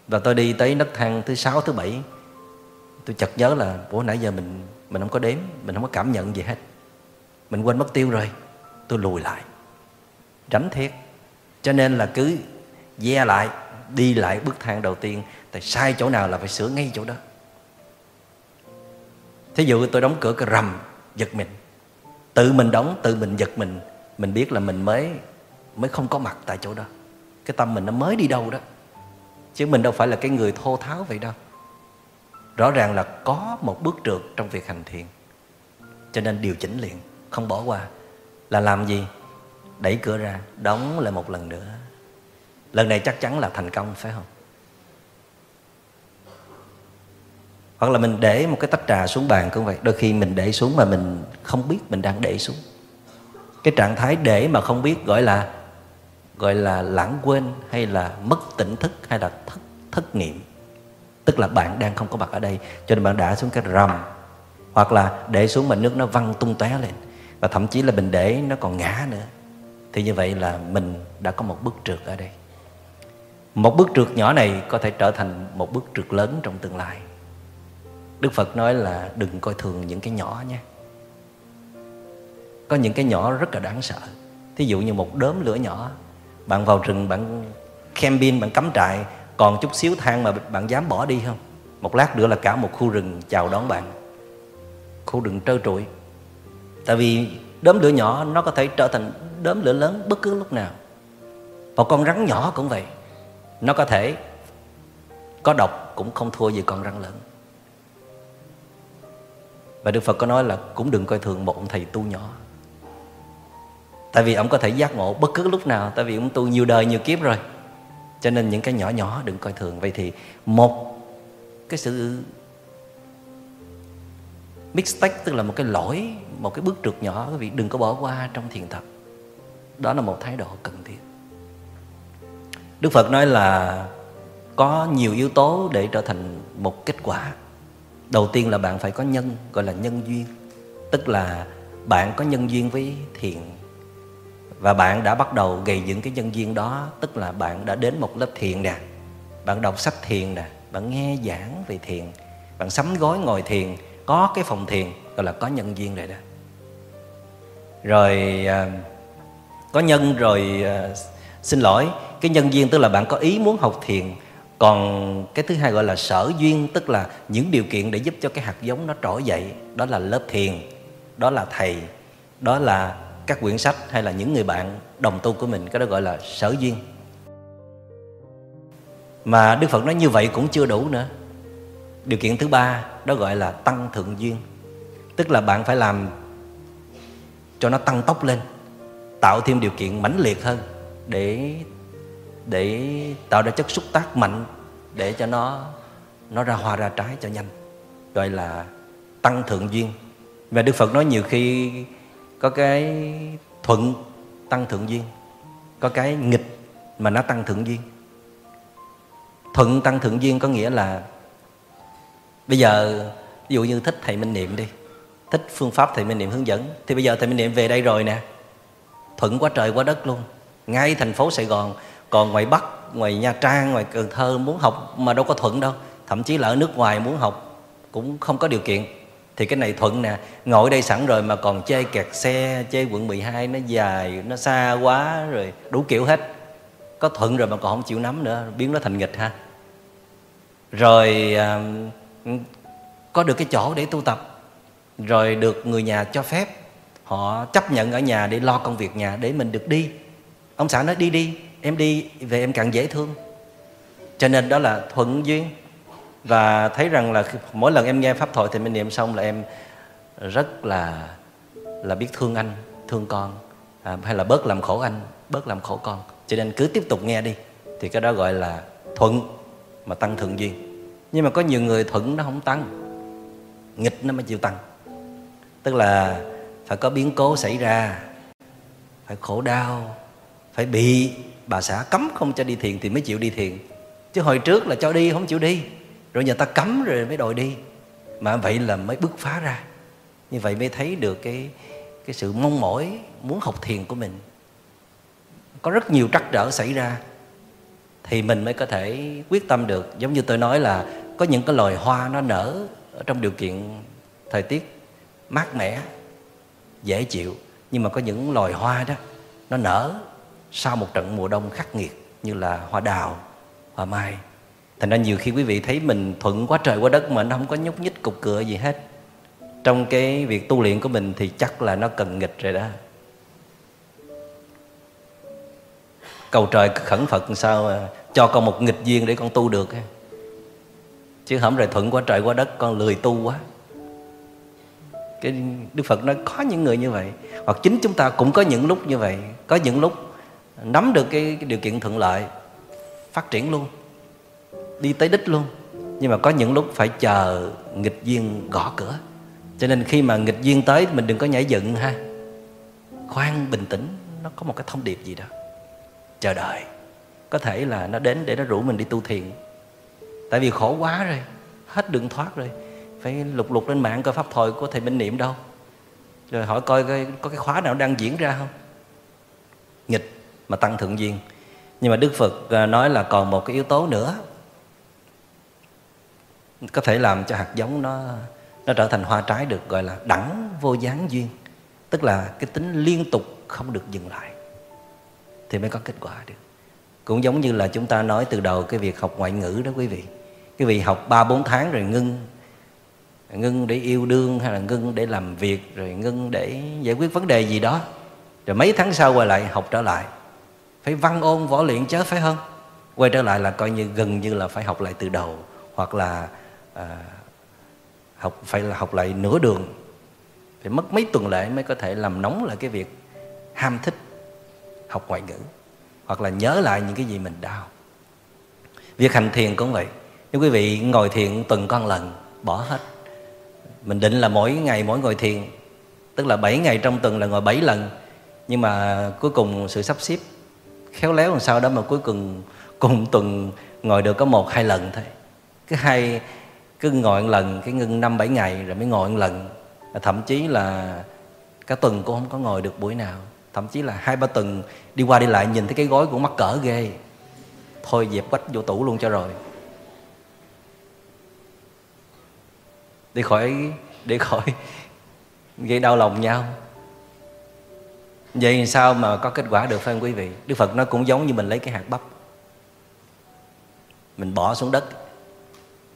Và tôi đi tới nấc thang thứ sáu, thứ bảy. Tôi chợt nhớ là bữa nãy giờ mình mình không có đếm, mình không có cảm nhận gì hết. Mình quên mất tiêu rồi, tôi lùi lại. Tránh thiết cho nên là cứ ve lại đi lại bước thang đầu tiên tại sai chỗ nào là phải sửa ngay chỗ đó. Thí dụ tôi đóng cửa cái rầm giật mình. Tự mình đóng tự mình giật mình. Mình biết là mình mới mới không có mặt tại chỗ đó. Cái tâm mình nó mới đi đâu đó. Chứ mình đâu phải là cái người thô tháo vậy đâu. Rõ ràng là có một bước trượt trong việc hành thiện, cho nên điều chỉnh liền không bỏ qua. Là làm gì? Đẩy cửa ra đóng lại một lần nữa lần này chắc chắn là thành công, phải không? Hoặc là mình để một cái tách trà xuống bàn cũng vậy. Đôi khi mình để xuống mà mình không biết mình đang để xuống. Cái trạng thái để mà không biết gọi là gọi là lãng quên hay là mất tỉnh thức hay là thất thất niệm tức là bạn đang không có mặt ở đây, cho nên bạn đã xuống cái rầm hoặc là để xuống mà nước nó văng tung tóe lên. Và thậm chí là mình để nó còn ngã nữa. Thì như vậy là mình đã có một bước trượt ở đây một bước trượt nhỏ này có thể trở thành một bước trượt lớn trong tương lai. Đức phật nói là đừng coi thường những cái nhỏ nha có những cái nhỏ rất là đáng sợ. Thí dụ như một đốm lửa nhỏ, bạn vào rừng, bạn camping bạn cắm trại, còn chút xíu than mà bạn dám bỏ đi không? Một lát nữa là cả một khu rừng chào đón bạn. Khu rừng trơ trụi. Tại vì đốm lửa nhỏ nó có thể trở thành đốm lửa lớn bất cứ lúc nào. Một con rắn nhỏ cũng vậy nó có thể có độc cũng không thua gì con rắn lớn. Và Đức Phật có nói là cũng đừng coi thường một ông thầy tu nhỏ. Tại vì ông có thể giác ngộ bất cứ lúc nào, Tại vì ông tu nhiều đời nhiều kiếp rồi. Cho nên những cái nhỏ nhỏ đừng coi thường. Vậy thì một cái sự mistake tức là một cái lỗi, Một cái bước trượt nhỏ, Quý vị đừng có bỏ qua trong thiền tập. Đó là một thái độ cần thiết. Đức Phật nói là Có nhiều yếu tố để trở thành một kết quả. Đầu tiên là bạn phải có nhân, gọi là nhân duyên. Tức là bạn có nhân duyên với thiền và bạn đã bắt đầu gây dựng cái nhân duyên đó, tức là bạn đã đến một lớp thiền nè. Bạn đọc sách thiền nè, bạn nghe giảng về thiền, bạn sắm gói ngồi thiền, có cái phòng thiền, gọi là có nhân duyên rồi đó. Rồi à, có nhân rồi à, xin lỗi, cái nhân duyên tức là bạn có ý muốn học thiền. Còn cái thứ hai gọi là sở duyên, tức là những điều kiện để giúp cho cái hạt giống nó trỗi dậy. Đó là lớp thiền, đó là thầy, đó là các quyển sách hay là những người bạn đồng tu của mình. Cái đó gọi là sở duyên. Mà đức phật nói như vậy cũng chưa đủ nữa. Điều kiện thứ ba, đó gọi là tăng thượng duyên. Tức là bạn phải làm cho nó tăng tốc lên, tạo thêm điều kiện mãnh liệt hơn để để tạo ra chất xúc tác mạnh để cho nó nó ra hoa ra trái cho nhanh, gọi là tăng thượng duyên. Và đức phật nói nhiều khi có cái thuận tăng thượng duyên, có cái nghịch mà nó tăng thượng duyên. Thuận tăng thượng duyên có nghĩa là bây giờ, ví dụ như thích thầy minh niệm đi, thích phương pháp thầy minh niệm hướng dẫn, thì bây giờ thầy minh niệm về đây rồi nè. Thuận quá trời quá đất luôn ngay thành phố sài gòn còn ngoài bắc ngoài nha trang ngoài cần thơ muốn học mà đâu có thuận đâu. Thậm chí là ở nước ngoài muốn học cũng không có điều kiện. Thì cái này thuận nè ngồi đây sẵn rồi mà còn chê kẹt xe chê quận 12 nó dài nó xa quá rồi đủ kiểu hết. Có thuận rồi mà còn không chịu nắm nữa biến nó thành nghịch ha. Rồi à, có được cái chỗ để tu tập. Rồi được người nhà cho phép họ chấp nhận ở nhà để lo công việc nhà để mình được đi ông xã nói đi đi em đi về em càng dễ thương. Cho nên đó là thuận duyên. Và thấy rằng là mỗi lần em nghe pháp thoại thì mình niệm xong là em rất là là biết thương anh thương con à, hay là bớt làm khổ anh bớt làm khổ con. Cho nên cứ tiếp tục nghe đi thì cái đó gọi là thuận mà tăng thượng duyên. Nhưng mà có nhiều người thuận nó không tăng nghịch nó mới chịu tăng. Tức là phải có biến cố xảy ra phải khổ đau phải bị bà xã cấm không cho đi thiền thì mới chịu đi thiền. Chứ hồi trước là cho đi, không chịu đi. Rồi nhà ta cấm rồi mới đòi đi. Mà vậy là mới bứt phá ra. Như vậy mới thấy được cái cái sự mong mỏi muốn học thiền của mình. Có rất nhiều trắc trở xảy ra thì mình mới có thể quyết tâm được. Giống như tôi nói là có những cái loài hoa nó nở ở trong điều kiện thời tiết mát mẻ, dễ chịu. Nhưng mà có những loài hoa đó, nó nở sau một trận mùa đông khắc nghiệt như là hoa đào, hoa mai. Thành ra nhiều khi quý vị thấy mình thuận quá trời quá đất mà nó không có nhúc nhích cục cửa gì hết. Trong cái việc tu luyện của mình thì chắc là nó cần nghịch rồi đó. Cầu trời khẩn phật sao cho con một nghịch duyên để con tu được chứ không rồi thuận quá trời quá đất, con lười tu quá. Cái đức phật nói có những người như vậy, hoặc chính chúng ta cũng có những lúc như vậy. Có những lúc nắm được cái, cái điều kiện thuận lợi phát triển luôn đi tới đích luôn. Nhưng mà có những lúc phải chờ nghịch duyên gõ cửa. Cho nên khi mà nghịch duyên tới mình đừng có nhảy dựng ha. Khoan bình tĩnh nó có một cái thông điệp gì đó. Chờ đợi. Có thể là nó đến để nó rủ mình đi tu thiền. Tại vì khổ quá rồi hết đường thoát rồi. Phải lục lục lên mạng coi pháp thoại của thầy minh niệm đâu. Rồi hỏi coi, coi có cái khóa nào đang diễn ra không? Nghịch mà tăng thượng duyên. Nhưng mà đức phật à, nói là còn một cái yếu tố nữa. Có thể làm cho hạt giống nó nó trở thành hoa trái được gọi là đẳng vô gián duyên. Tức là cái tính liên tục không được dừng lại. Thì mới có kết quả được. Cũng giống như là chúng ta nói từ đầu cái việc học ngoại ngữ đó quý vị. Quý vị học ba bốn tháng rồi ngưng. Ngưng để yêu đương hay là ngưng để làm việc, rồi ngưng để giải quyết vấn đề gì đó. Rồi mấy tháng sau quay lại học trở lại phải văn ôn võ luyện chớ phải không? Quay trở lại là coi như gần như là phải học lại từ đầu hoặc là à, học phải là học lại nửa đường. Phải mất mấy tuần lễ mới có thể làm nóng lại cái việc ham thích học ngoại ngữ hoặc là nhớ lại những cái gì mình đau việc hành thiền cũng vậy. Nếu quý vị ngồi thiền tuần con lần bỏ hết. Mình định là mỗi ngày mỗi ngồi thiền tức là 7 ngày trong tuần là ngồi 7 lần. Nhưng mà cuối cùng sự sắp xếp khéo léo làm sao đó mà cuối cùng cùng tuần ngồi được có một, hai lần thôi. Cứ hai, cứ ngồi một lần, cái ngưng năm, bảy ngày rồi mới ngồi một lần. Thậm chí là cả tuần cũng không có ngồi được buổi nào. Thậm chí là hai, ba tuần đi qua đi lại nhìn thấy cái gói cũng mắc cỡ ghê. Thôi dẹp quách vô tủ luôn cho rồi. Để khỏi để khỏi gây đau lòng nhau vậy sao mà có kết quả được, phải không quý vị? Đức phật nó cũng giống như mình lấy cái hạt bắp. Mình bỏ xuống đất.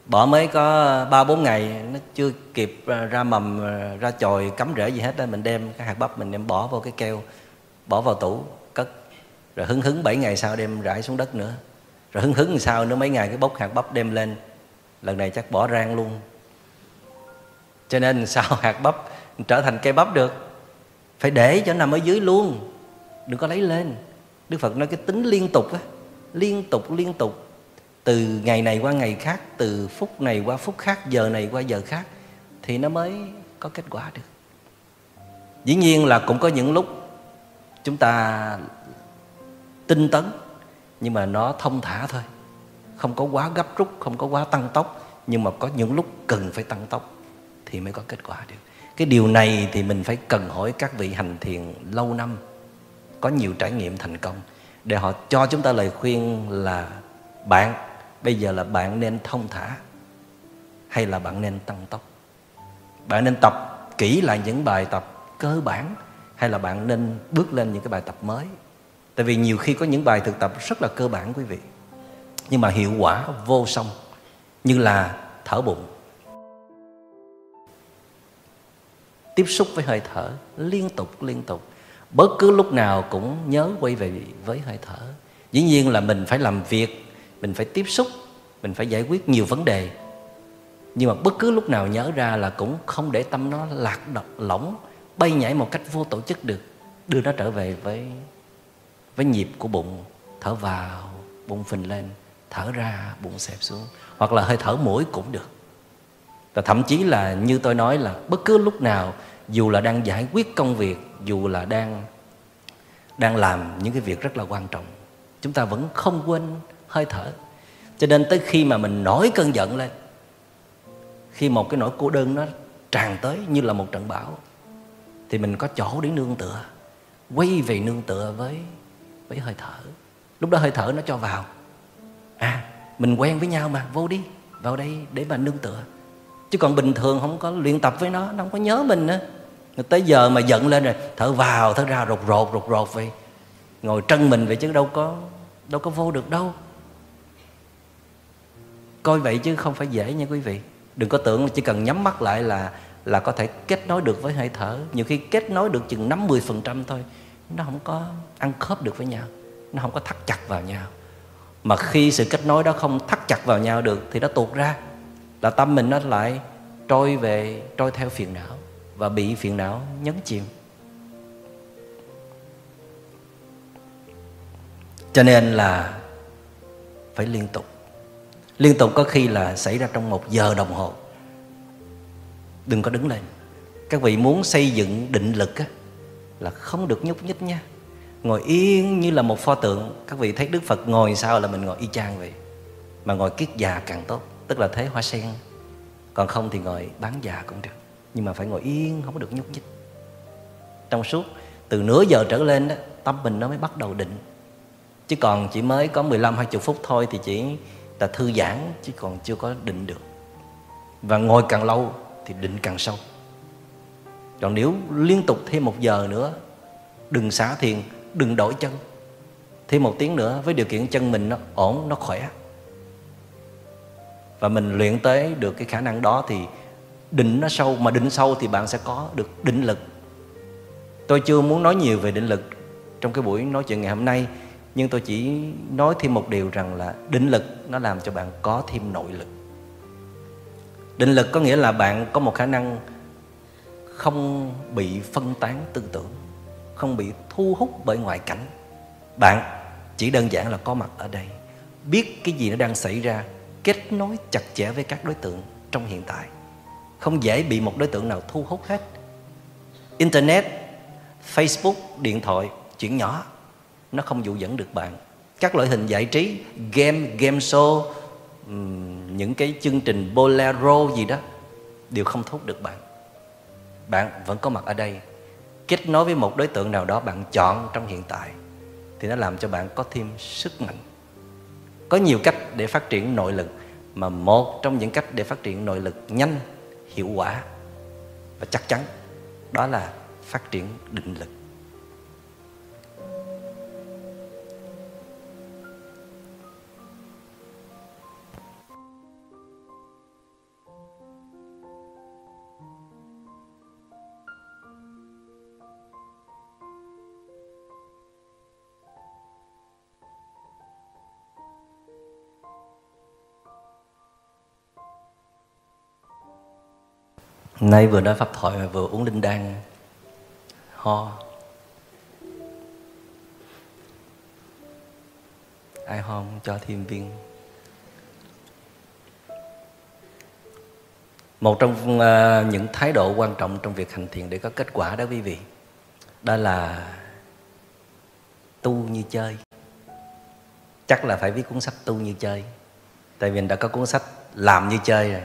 Bỏ mới có ba bốn ngày, nó chưa kịp ra mầm, ra chồi, cắm rễ gì hết đó mình đem cái hạt bắp mình đem bỏ vào cái keo, bỏ vào tủ, cất. Rồi hứng hứng bảy ngày sau đem rải xuống đất nữa. Rồi hứng hứng sao nữa mấy ngày cái bốc hạt bắp đem lên. Lần này chắc bỏ rang luôn. Cho nên sao hạt bắp trở thành cây bắp được phải để cho nằm ở dưới luôn. Đừng có lấy lên. Đức phật nói cái tính liên tục á, liên tục liên tục. Từ ngày này qua ngày khác, từ phút này qua phút khác, giờ này qua giờ khác, thì nó mới có kết quả được. Dĩ nhiên là cũng có những lúc chúng ta tinh tấn, nhưng mà nó thông thả thôi. Không có quá gấp rút, không có quá tăng tốc, nhưng mà có những lúc cần phải tăng tốc thì mới có kết quả được cái điều này thì mình phải cần hỏi các vị hành thiền lâu năm, có nhiều trải nghiệm thành công để họ cho chúng ta lời khuyên là bạn, bây giờ là bạn nên thông thả hay là bạn nên tăng tốc? Bạn nên tập kỹ lại những bài tập cơ bản hay là bạn nên bước lên những cái bài tập mới? Tại vì nhiều khi có những bài thực tập rất là cơ bản quý vị, nhưng mà hiệu quả vô song như là thở bụng. Tiếp xúc với hơi thở liên tục liên tục. Bất cứ lúc nào cũng nhớ quay về với hơi thở. Dĩ nhiên là mình phải làm việc, mình phải tiếp xúc, mình phải giải quyết nhiều vấn đề. Nhưng mà bất cứ lúc nào nhớ ra là cũng không để tâm nó lạc độc lỏng bay nhảy một cách vô tổ chức được, đưa nó trở về với với nhịp của bụng. Thở vào, bụng phình lên, thở ra, bụng xẹp xuống. Hoặc là hơi thở mũi cũng được. Và thậm chí là như tôi nói là bất cứ lúc nào dù là đang giải quyết công việc, dù là đang đang làm những cái việc rất là quan trọng, chúng ta vẫn không quên hơi thở. Cho nên tới khi mà mình nổi cơn giận lên, khi một cái nỗi cô đơn nó tràn tới như là một trận bão, thì mình có chỗ để nương tựa, quay về nương tựa với với hơi thở. Lúc đó hơi thở nó cho vào. À mình quen với nhau mà, vô đi, vào đây để mà nương tựa. Chứ còn bình thường không có luyện tập với nó nó không có nhớ mình nữa tới giờ mà giận lên rồi, thở vào, thở ra, rột rột rột rột vậy. Ngồi trân mình vậy chứ đâu có đâu có vô được đâu. Coi vậy chứ không phải dễ nha quý vị. Đừng có tưởng chỉ cần nhắm mắt lại là là có thể kết nối được với hơi thở. Nhiều khi kết nối được chừng năm mươi phần trăm thôi, nó không có ăn khớp được với nhau, nó không có thắt chặt vào nhau. Mà khi sự kết nối đó không thắt chặt vào nhau được thì nó tuột ra, là tâm mình nó lại trôi về, trôi theo phiền não và bị phiền não nhấn chìm. Cho nên là phải liên tục. Liên tục có khi là xảy ra trong một giờ đồng hồ. Đừng có đứng lên. Các vị muốn xây dựng định lực á, là không được nhúc nhích nha. Ngồi yên như là một pho tượng. Các vị thấy đức phật ngồi sao là mình ngồi y chang vậy? Mà ngồi kiết già càng tốt tức là thế hoa sen. Còn không thì ngồi bán già cũng được nhưng mà phải ngồi yên, không có được nhúc nhích. Trong suốt, từ nửa giờ trở lên đó, tâm mình nó mới bắt đầu định. Chứ còn chỉ mới có 15 20 phút thôi thì chỉ là thư giãn, chứ còn chưa có định được. Và ngồi càng lâu thì định càng sâu. Còn nếu liên tục thêm một giờ nữa, đừng xả thiền, đừng đổi chân. Thêm một tiếng nữa, với điều kiện chân mình nó ổn, nó khỏe. Và mình luyện tới được cái khả năng đó thì định nó sâu, mà định sâu thì bạn sẽ có được định lực. Tôi chưa muốn nói nhiều về định lực trong cái buổi nói chuyện ngày hôm nay, nhưng tôi chỉ nói thêm một điều rằng là định lực nó làm cho bạn có thêm nội lực. Định lực có nghĩa là bạn có một khả năng không bị phân tán tư tưởng, không bị thu hút bởi ngoại cảnh. Bạn chỉ đơn giản là có mặt ở đây, biết cái gì nó đang xảy ra, kết nối chặt chẽ với các đối tượng trong hiện tại không dễ bị một đối tượng nào thu hút hết. Internet, facebook, điện thoại, chuyện nhỏ, nó không dụ dẫn được bạn. Các loại hình giải trí, game game show những cái chương trình bolero gì đó, đều không thu hút được bạn. Bạn vẫn có mặt ở đây. Kết nối với một đối tượng nào đó bạn chọn trong hiện tại, thì nó làm cho bạn có thêm sức mạnh. Có nhiều cách để phát triển nội lực, mà một trong những cách để phát triển nội lực nhanh hiệu quả và chắc chắn đó là phát triển định lực. Nay vừa nói pháp thoại mà vừa uống linh đan. Ho. Ai ho không cho thêm viên? Một trong uh, những thái độ quan trọng trong việc hành thiền để có kết quả đó quý vị đó là tu như chơi. Chắc là phải viết cuốn sách tu như chơi tại vì đã có cuốn sách làm như chơi rồi.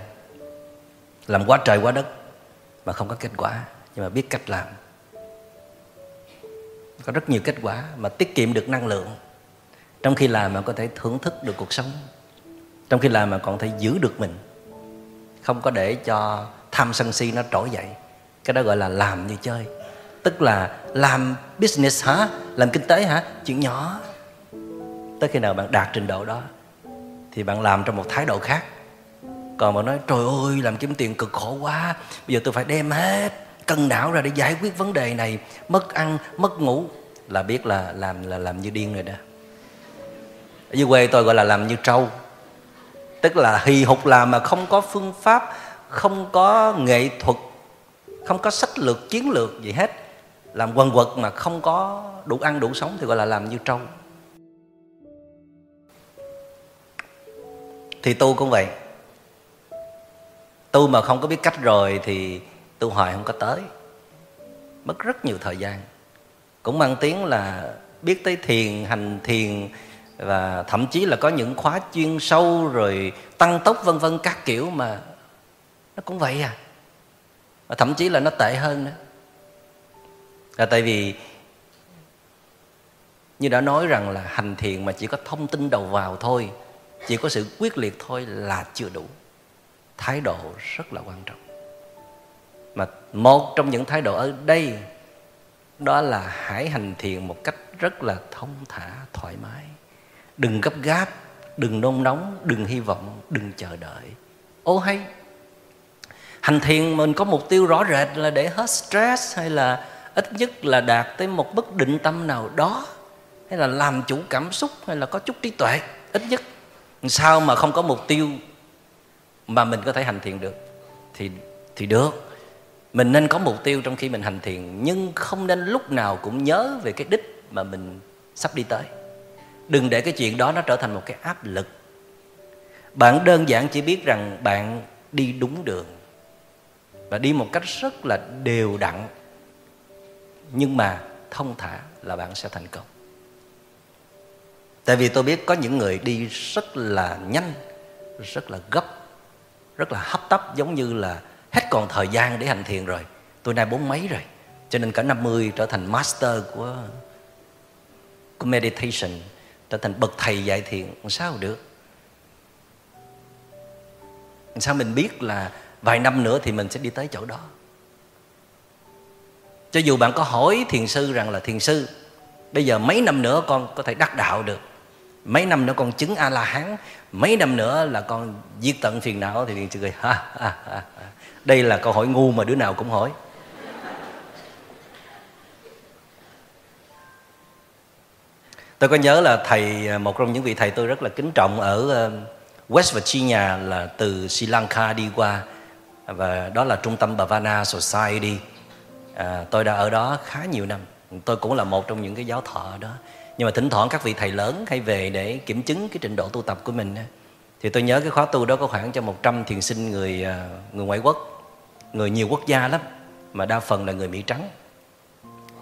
Làm quá trời quá đất mà không có kết quả, nhưng mà biết cách làm. Có rất nhiều kết quả mà tiết kiệm được năng lượng. Trong khi làm mà có thể thưởng thức được cuộc sống. Trong khi làm mà còn thể giữ được mình. Không có để cho tham sân si nó trỗi dậy. Cái đó gọi là làm như chơi. Tức là làm business hả? Làm kinh tế hả? Chuyện nhỏ. Tới khi nào bạn đạt trình độ đó, thì bạn làm trong một thái độ khác còn mà nói, trời ơi, làm kiếm tiền cực khổ quá. Bây giờ tôi phải đem hết cân não ra để giải quyết vấn đề này. Mất ăn, mất ngủ. Là biết là làm là làm như điên rồi đó. Ở dưới quê tôi gọi là làm như trâu. Tức là hì hục làm mà không có phương pháp, không có nghệ thuật, không có sách lược, chiến lược gì hết. Làm quần quật mà không có đủ ăn, đủ sống thì gọi là làm như trâu. Thì tu cũng vậy tu mà không có biết cách rồi thì tu hoài không có tới. Mất rất nhiều thời gian. Cũng mang tiếng là biết tới thiền, hành thiền và thậm chí là có những khóa chuyên sâu rồi tăng tốc vân vân các kiểu mà nó cũng vậy à. Và thậm chí là nó tệ hơn nữa. Là tại vì như đã nói rằng là hành thiền mà chỉ có thông tin đầu vào thôi, chỉ có sự quyết liệt thôi là chưa đủ thái độ rất là quan trọng. Mà một trong những thái độ ở đây, đó là hãy hành thiền một cách rất là thông thả, thoải mái. Đừng gấp gáp, đừng nôn nóng, đừng hy vọng, đừng chờ đợi. Ô hay, hành thiền mình có mục tiêu rõ rệt là để hết stress hay là ít nhất là đạt tới một bất định tâm nào đó, hay là làm chủ cảm xúc hay là có chút trí tuệ, ít nhất. Sao mà không có mục tiêu mà mình có thể hành thiền được, thì thì được. Mình nên có mục tiêu trong khi mình hành thiền, nhưng không nên lúc nào cũng nhớ về cái đích mà mình sắp đi tới. Đừng để cái chuyện đó nó trở thành một cái áp lực. Bạn đơn giản chỉ biết rằng bạn đi đúng đường và đi một cách rất là đều đặn, nhưng mà thông thả là bạn sẽ thành công. Tại vì tôi biết có những người đi rất là nhanh, rất là gấp rất là hấp tấp, giống như là hết còn thời gian để hành thiền rồi. Tôi nay bốn mấy rồi, cho nên cả 50 trở thành master của của meditation, trở thành bậc thầy dạy thiền sao được? Sao mình biết là vài năm nữa thì mình sẽ đi tới chỗ đó? Cho dù bạn có hỏi thiền sư rằng là, thiền sư, bây giờ mấy năm nữa con có thể đắc đạo được? Mấy năm nữa con chứng a la hán mấy năm nữa là con diệt tận phiền não thì thiền sư cười ha, ha, ha, đây là câu hỏi ngu mà đứa nào cũng hỏi. Tôi có nhớ là thầy một trong những vị thầy tôi rất là kính trọng ở um, West Virginia là từ Sri Lanka đi qua và đó là trung tâm Bhavana Society. À, tôi đã ở đó khá nhiều năm. Tôi cũng là một trong những cái giáo thọ đó nhưng mà thỉnh thoảng các vị thầy lớn hay về để kiểm chứng cái trình độ tu tập của mình thì tôi nhớ cái khóa tu đó có khoảng cho 100 thiền sinh người à, người ngoại quốc người nhiều quốc gia lắm mà đa phần là người Mỹ trắng.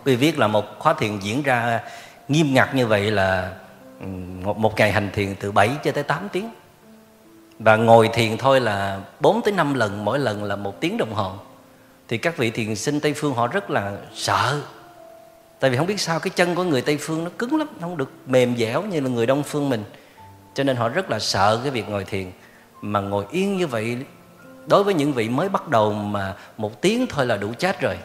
Vì viết là một khóa thiền diễn ra nghiêm ngặt như vậy là ừ, một, một ngày hành thiền từ 7 cho tới 8 tiếng. Và ngồi thiền thôi là 4 tới 5 lần mỗi lần là một tiếng đồng hồ. Thì các vị thiền sinh Tây phương họ rất là sợ tại vì không biết sao cái chân của người Tây phương nó cứng lắm không được mềm dẻo như là người Đông phương mình. Cho nên họ rất là sợ cái việc ngồi thiền. Mà ngồi yên như vậy, đối với những vị mới bắt đầu mà một tiếng thôi là đủ chết rồi.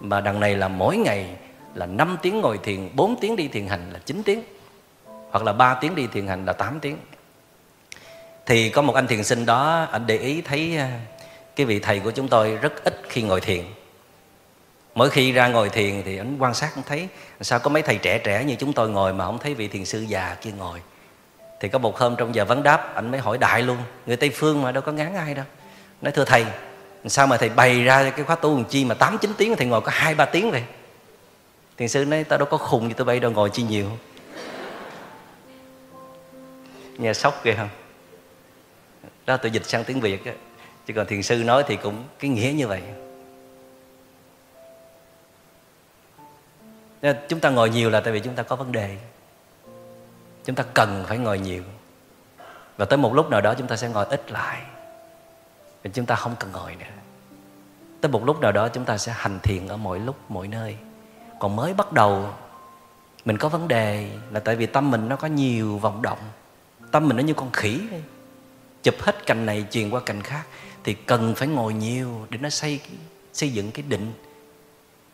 Mà đằng này là mỗi ngày là 5 tiếng ngồi thiền 4 tiếng đi thiền hành là 9 tiếng. Hoặc là 3 tiếng đi thiền hành là 8 tiếng. Thì có một anh thiền sinh đó, anh để ý thấy à, cái vị thầy của chúng tôi rất ít khi ngồi thiền mỗi khi ra ngồi thiền thì anh quan sát, anh thấy sao có mấy thầy trẻ trẻ như chúng tôi ngồi mà không thấy vị thiền sư già kia ngồi. Thì có một hôm trong giờ vấn đáp, anh mới hỏi đại luôn, người tây phương mà đâu có ngán ai đâu. Nói, thưa thầy, sao mà thầy bày ra cái khóa tu làm chi mà tám chín tiếng thầy ngồi có hai ba tiếng vậy? Thiền sư nói, tao đâu có khùng như tôi bay đâu ngồi chi nhiều. Nghe sốc ghê không? Đó tôi dịch sang tiếng việt á. Chứ còn thiền sư nói thì cũng cái nghĩa như vậy. Nên chúng ta ngồi nhiều là tại vì chúng ta có vấn đề. Chúng ta cần phải ngồi nhiều. Và tới một lúc nào đó chúng ta sẽ ngồi ít lại. Và chúng ta không cần ngồi nữa. Tới một lúc nào đó chúng ta sẽ hành thiền ở mọi lúc mọi nơi. Còn mới bắt đầu, mình có vấn đề là tại vì tâm mình nó có nhiều vọng động. Tâm mình nó như con khỉ chụp hết cành này, truyền qua cành khác. Thì cần phải ngồi nhiều để nó xây xây dựng cái định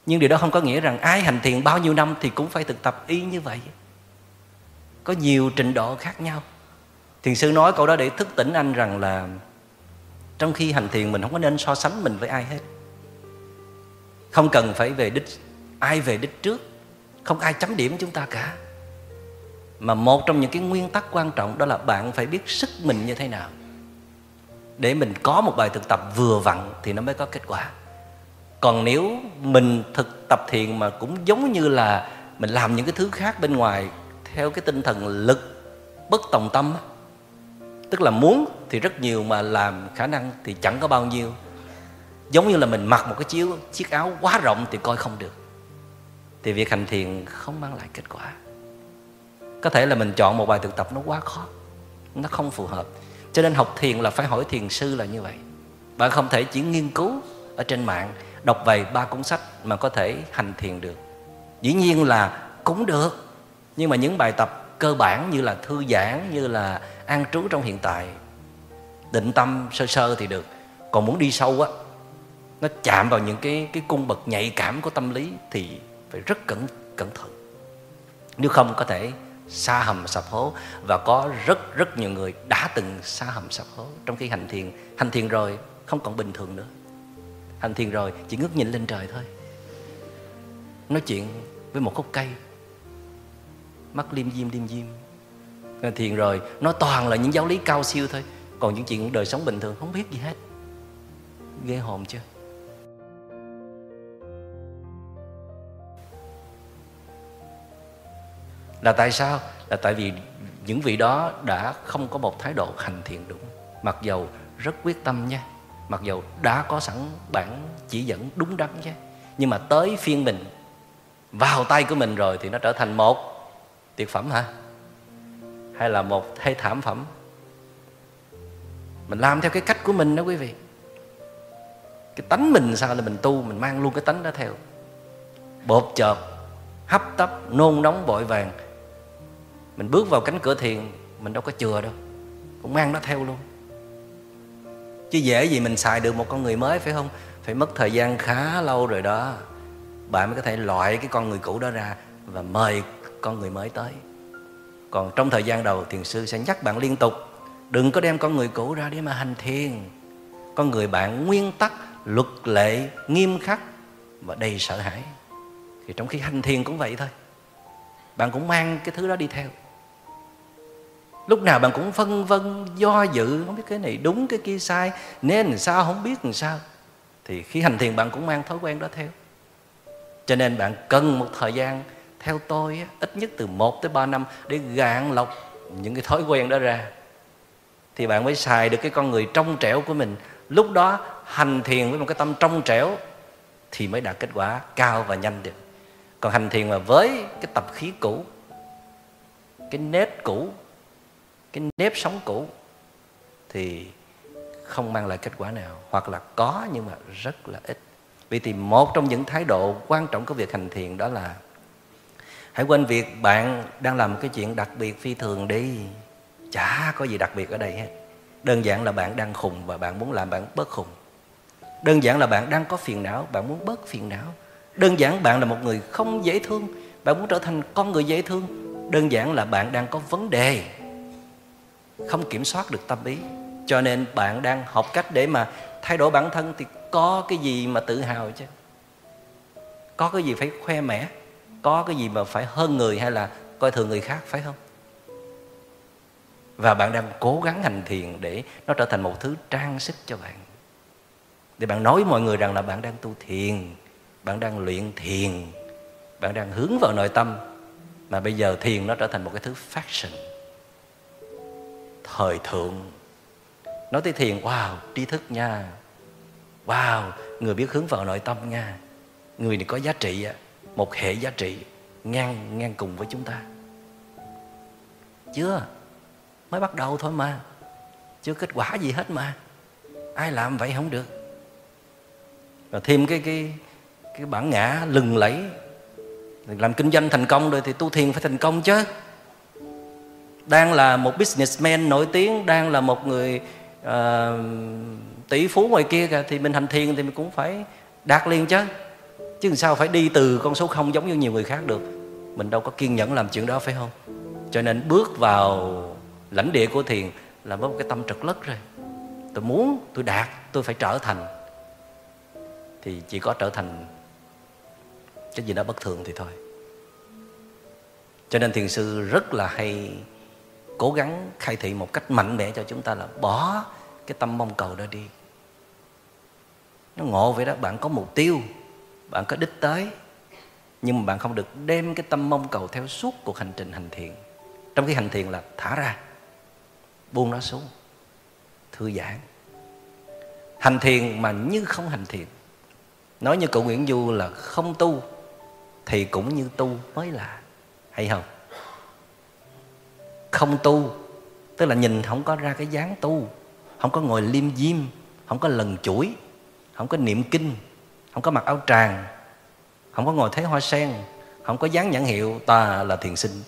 nhưng điều đó không có nghĩa rằng ai hành thiền bao nhiêu năm thì cũng phải thực tập y như vậy. Có nhiều trình độ khác nhau. Thiền sư nói câu đó để thức tỉnh anh rằng là trong khi hành thiền mình không có nên so sánh mình với ai hết. Không cần phải về đích, ai về đích trước. Không ai chấm điểm chúng ta cả. Mà một trong những cái nguyên tắc quan trọng đó là bạn phải biết sức mình như thế nào. Để mình có một bài thực tập vừa vặn thì nó mới có kết quả còn nếu mình thực tập thiền mà cũng giống như là mình làm những cái thứ khác bên ngoài, theo cái tinh thần lực, bất tòng tâm tức là muốn thì rất nhiều mà làm khả năng thì chẳng có bao nhiêu. Giống như là mình mặc một cái chiếu, chiếc áo quá rộng thì coi không được. Thì việc hành thiền không mang lại kết quả. Có thể là mình chọn một bài thực tập nó quá khó, nó không phù hợp. Cho nên học thiền là phải hỏi thiền sư là như vậy. Bạn không thể chỉ nghiên cứu ở trên mạng đọc vài ba cuốn sách mà có thể hành thiền được. Dĩ nhiên là cũng được, nhưng mà những bài tập cơ bản như là thư giãn, như là an trú trong hiện tại, định tâm sơ sơ thì được. Còn muốn đi sâu á, nó chạm vào những cái cái cung bậc nhạy cảm của tâm lý thì phải rất cẩn cẩn thận. Nếu không có thể xa hầm sập hố và có rất rất nhiều người đã từng xa hầm sập hố trong khi hành thiền. Hành thiền rồi không còn bình thường nữa hành thiền rồi, chỉ ngước nhìn lên trời thôi. Nói chuyện với một khúc cây. Mắt liêm diêm liêm diêm. Thiền rồi, nó toàn là những giáo lý cao siêu thôi. Còn những chuyện đời sống bình thường không biết gì hết. Ghê hồn chưa? Là tại sao? Là tại vì những vị đó đã không có một thái độ hành thiền đúng. Mặc dầu rất quyết tâm nha mặc dù đã có sẵn bản chỉ dẫn đúng đắn chứ, nhưng mà tới phiên mình, vào tay của mình rồi thì nó trở thành một tuyệt phẩm hả? Hay là một hay thảm phẩm? Mình làm theo cái cách của mình đó quý vị. Cái tánh mình sao là mình tu, mình mang luôn cái tánh đó theo. Bột chợt hấp tấp, nôn nóng, vội vàng. Mình bước vào cánh cửa thiền, mình đâu có chừa đâu, cũng mang nó theo luôn chứ dễ gì mình xài được một con người mới, phải không? Phải mất thời gian khá lâu rồi đó. Bạn mới có thể loại cái con người cũ đó ra và mời con người mới tới. Còn trong thời gian đầu, thiền sư sẽ nhắc bạn liên tục, đừng có đem con người cũ ra để mà hành thiền. Con người bạn nguyên tắc, luật lệ, nghiêm khắc và đầy sợ hãi. Thì trong khi hành thiền cũng vậy thôi. Bạn cũng mang cái thứ đó đi theo lúc nào bạn cũng phân vân, do dự, không biết cái này đúng, cái kia sai nên làm sao, không biết làm sao. Thì khi hành thiền bạn cũng mang thói quen đó theo. Cho nên bạn cần một thời gian, theo tôi ít nhất từ 1 tới 3 năm để gạn lọc những cái thói quen đó ra. Thì bạn mới xài được cái con người trong trẻo của mình. Lúc đó, hành thiền với một cái tâm trong trẻo thì mới đạt kết quả cao và nhanh được. Còn hành thiền mà với cái tập khí cũ, cái nết cũ cái nếp sống cũ thì không mang lại kết quả nào, hoặc là có nhưng mà rất là ít. Vì thì một trong những thái độ quan trọng của việc hành thiền đó là, hãy quên việc bạn đang làm cái chuyện đặc biệt phi thường đi. Chả có gì đặc biệt ở đây hết. Đơn giản là bạn đang khùng và bạn muốn làm bạn bớt khùng. Đơn giản là bạn đang có phiền não, bạn muốn bớt phiền não. Đơn giản bạn là một người không dễ thương, bạn muốn trở thành con người dễ thương. Đơn giản là bạn đang có vấn đề không kiểm soát được tâm ý. Cho nên bạn đang học cách để mà thay đổi bản thân thì có cái gì mà tự hào chứ? Có cái gì phải khoe mẽ? Có cái gì mà phải hơn người hay là coi thường người khác, phải không? Và bạn đang cố gắng hành thiền để nó trở thành một thứ trang sức cho bạn. Để bạn nói mọi người rằng là bạn đang tu thiền, bạn đang luyện thiền, bạn đang hướng vào nội tâm. Mà bây giờ thiền nó trở thành một cái thứ fashion thời thượng. Nói tới thiền, wow, tri thức nha. Wow, người biết hướng vào nội tâm nha. Người này có giá trị một hệ giá trị ngang ngang cùng với chúng ta. Chưa? Mới bắt đầu thôi mà. Chưa kết quả gì hết mà. Ai làm vậy không được. Và thêm cái cái cái bản ngã lừng lẫy. Làm kinh doanh thành công rồi thì tu thiền phải thành công chứ đang là một businessman nổi tiếng đang là một người uh, tỷ phú ngoài kia kìa thì mình hành thiền thì mình cũng phải đạt liền chứ. Chứ sao phải đi từ con số không giống như nhiều người khác được. Mình đâu có kiên nhẫn làm chuyện đó phải không? Cho nên bước vào lãnh địa của thiền là với một cái tâm trật lất rồi. Tôi muốn tôi đạt tôi phải trở thành. Thì chỉ có trở thành cái gì đó bất thường thì thôi. Cho nên thiền sư rất là hay cố gắng khai thị một cách mạnh mẽ cho chúng ta là bỏ cái tâm mong cầu đó đi. Nó ngộ vậy đó, bạn có mục tiêu, bạn có đích tới, nhưng mà bạn không được đem cái tâm mong cầu theo suốt cuộc hành trình hành thiền trong cái hành thiền là thả ra, buông nó xuống, thư giãn. Hành thiền mà như không hành thiền nói như cậu nguyễn du là không tu, thì cũng như tu mới là, hay không? Không tu. Tức là nhìn không có ra cái dáng tu, không có ngồi liêm diêm, không có lần chuỗi, không có niệm kinh, không có mặc áo tràng, không có ngồi thấy hoa sen, không có dán nhãn hiệu ta là thiền sinh.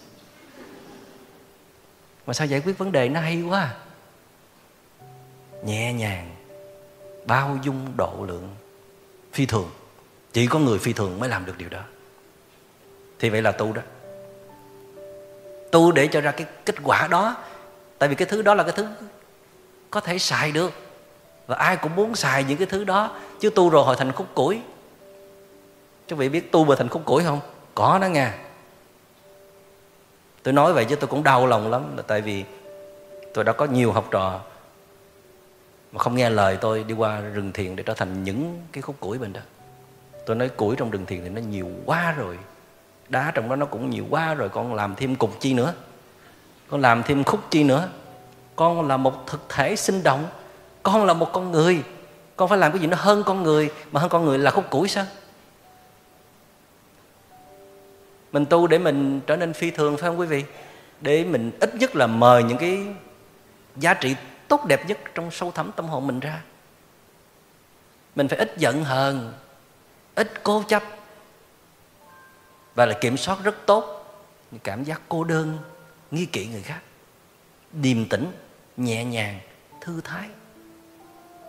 Mà sao giải quyết vấn đề nó hay quá à? nhẹ nhàng, bao dung độ lượng, phi thường. Chỉ có người phi thường mới làm được điều đó. Thì vậy là tu đó tu để cho ra cái kết quả đó. Tại vì cái thứ đó là cái thứ có thể xài được. Và ai cũng muốn xài những cái thứ đó. Chứ tu rồi hồi thành khúc củi. Các vị biết tu mà thành khúc củi không? Có đó nha tôi nói vậy chứ tôi cũng đau lòng lắm. Là tại vì tôi đã có nhiều học trò mà không nghe lời tôi đi qua rừng thiền để trở thành những cái khúc củi bên đó. Tôi nói củi trong rừng thiền thì nó nhiều quá rồi đá trong đó nó cũng nhiều quá rồi, con làm thêm cục chi nữa. Con làm thêm khúc chi nữa. Con là một thực thể sinh động. Con là một con người. Con phải làm cái gì nó hơn con người, mà hơn con người là khúc củi sao? Mình tu để mình trở nên phi thường phải không quý vị? Để mình ít nhất là mời những cái giá trị tốt đẹp nhất trong sâu thẳm tâm hồn mình ra. Mình phải ít giận hờn, ít cố chấp và là kiểm soát rất tốt cảm giác cô đơn, nghi kỵ người khác. Điềm tĩnh, nhẹ nhàng, thư thái.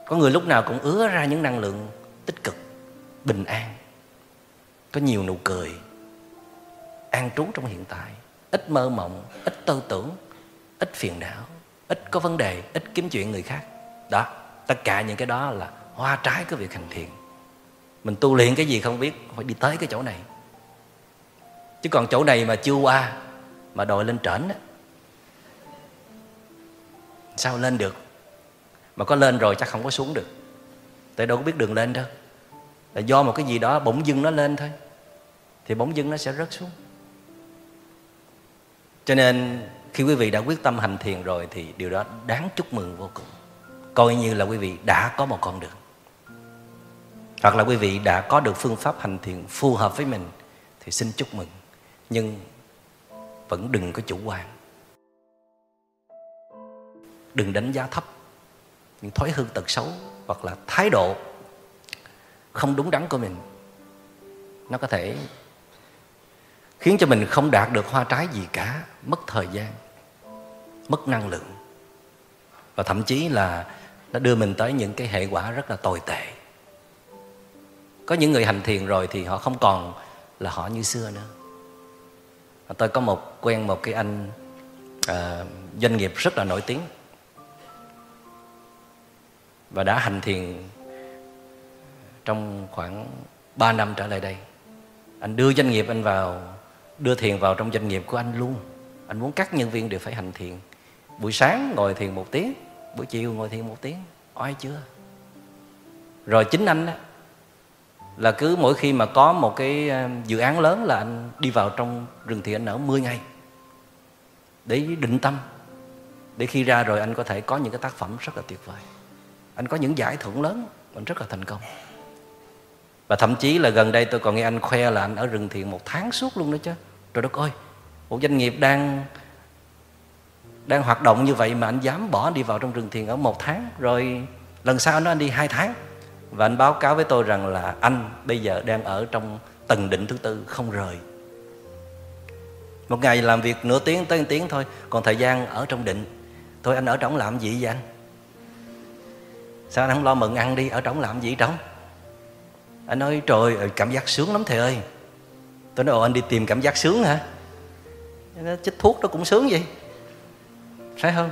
Có người lúc nào cũng ứa ra những năng lượng tích cực, bình an. Có nhiều nụ cười, an trú trong hiện tại. Ít mơ mộng, ít tư tưởng, ít phiền não, ít có vấn đề, ít kiếm chuyện người khác. Đó, tất cả những cái đó là hoa trái của việc hành thiền. Mình tu luyện cái gì không biết, phải đi tới cái chỗ này chứ còn chỗ này mà chưa qua, mà đòi lên trển đó sao lên được? Mà có lên rồi chắc không có xuống được. Tại đâu có biết đường lên đâu. Là do một cái gì đó bỗng dưng nó lên thôi. Thì bỗng dưng nó sẽ rớt xuống. Cho nên khi quý vị đã quyết tâm hành thiền rồi thì điều đó đáng chúc mừng vô cùng. Coi như là quý vị đã có một con đường. Hoặc là quý vị đã có được phương pháp hành thiền phù hợp với mình thì xin chúc mừng nhưng vẫn đừng có chủ quan. Đừng đánh giá thấp những thói hư tật xấu hoặc là thái độ không đúng đắn của mình. Nó có thể khiến cho mình không đạt được hoa trái gì cả, mất thời gian, mất năng lượng. Và thậm chí là nó đưa mình tới những cái hệ quả rất là tồi tệ. Có những người hành thiền rồi thì họ không còn là họ như xưa nữa tôi có một quen một cái anh à, doanh nghiệp rất là nổi tiếng. Và đã hành thiền trong khoảng 3 năm trở lại đây. Anh đưa doanh nghiệp anh vào đưa thiền vào trong doanh nghiệp của anh luôn. Anh muốn các nhân viên đều phải hành thiền. Buổi sáng ngồi thiền một tiếng buổi chiều ngồi thiền một tiếng. Oai chưa? Rồi chính anh đó là cứ mỗi khi mà có một cái ờ, dự án lớn là anh đi vào trong rừng thiền anh ở 10 ngày để định tâm. Để khi ra rồi anh có thể có những cái tác phẩm rất là tuyệt vời. Anh có những giải thưởng lớn anh rất là thành công. Và thậm chí là gần đây tôi còn nghe anh khoe là anh ở rừng thiền một tháng suốt luôn đó chứ. Trời đất ơi, một doanh nghiệp đang đang hoạt động như vậy mà anh dám bỏ đi vào trong rừng thiền ở một tháng, rồi lần sau nó anh đi hai tháng và anh báo cáo với tôi rằng là anh bây giờ đang ở trong tầng định thứ tư, không rời. Một ngày làm việc nửa tiếng tới một tiếng thôi, còn thời gian ở trong định. Thôi anh ở trong làm gì vậy anh? Sao anh không lo mừng ăn đi, ở trong làm gì trong anh nói, trời cảm giác sướng lắm thầy ơi. Tôi nói, ồ, anh đi tìm cảm giác sướng hả? Nó chích thuốc nó cũng sướng vậy. Phải không?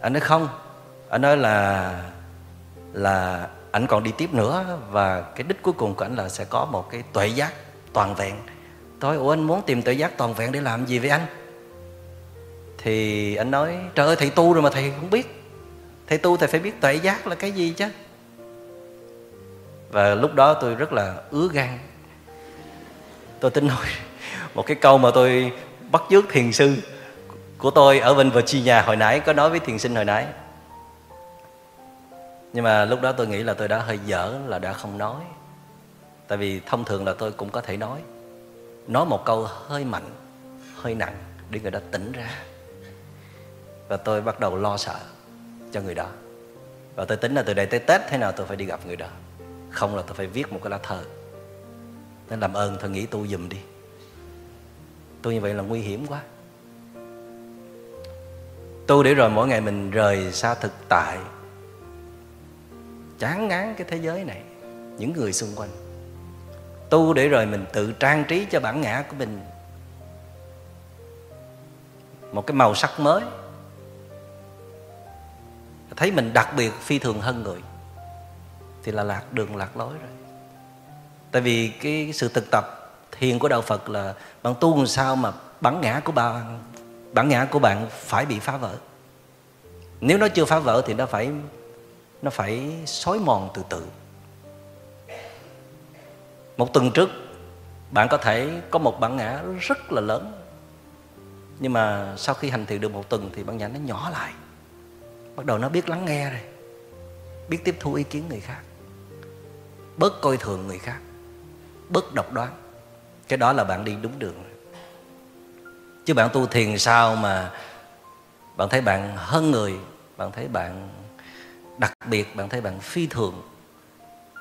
Anh nói, không. Anh nói là là anh còn đi tiếp nữa và cái đích cuối cùng của anh là sẽ có một cái tuệ giác toàn vẹn. Tôi, ủa, anh muốn tìm tuệ giác toàn vẹn để làm gì với anh? Thì anh nói, trời ơi, thầy tu rồi mà thầy không biết. Thầy tu thầy phải biết tuệ giác là cái gì chứ. Và lúc đó tôi rất là ứa gan. Tôi tính nói một cái câu mà tôi bắt chước thiền sư của tôi ở bên Virginia hồi nãy, có nói với thiền sinh hồi nãy nhưng mà lúc đó tôi nghĩ là tôi đã hơi dở, là đã không nói. Tại vì thông thường là tôi cũng có thể nói. Nói một câu hơi mạnh, hơi nặng để người đó tỉnh ra. Và tôi bắt đầu lo sợ cho người đó. Và tôi tính là từ đây tới tết thế nào tôi phải đi gặp người đó. Không là tôi phải viết một cái lá thơ. Nên làm ơn thôi nghĩ tu dùm đi. Tu như vậy là nguy hiểm quá. Tu để rồi mỗi ngày mình rời xa thực tại chán ngán cái thế giới này, những người xung quanh. Tu để rồi mình tự trang trí cho bản ngã của mình. Một cái màu sắc mới. Thấy mình đặc biệt phi thường hơn người, thì là lạc đường lạc lối rồi. Tại vì cái sự thực tập thiền của đạo phật là bạn tu làm sao mà bản ngã của bạn, bản ngã của bạn phải bị phá vỡ. Nếu nó chưa phá vỡ thì nó phải nó phải xói mòn từ từ. Một tuần trước, bạn có thể có một bản ngã rất là lớn. Nhưng mà sau khi hành thiền được một tuần thì bản ngã nó nhỏ lại. Bắt đầu nó biết lắng nghe rồi, biết tiếp thu ý kiến người khác, bớt coi thường người khác, bớt độc đoán. Cái đó là bạn đi đúng đường chứ bạn tu thiền sao mà bạn thấy bạn hơn người, bạn thấy bạn đặc biệt bạn thấy bạn phi thường.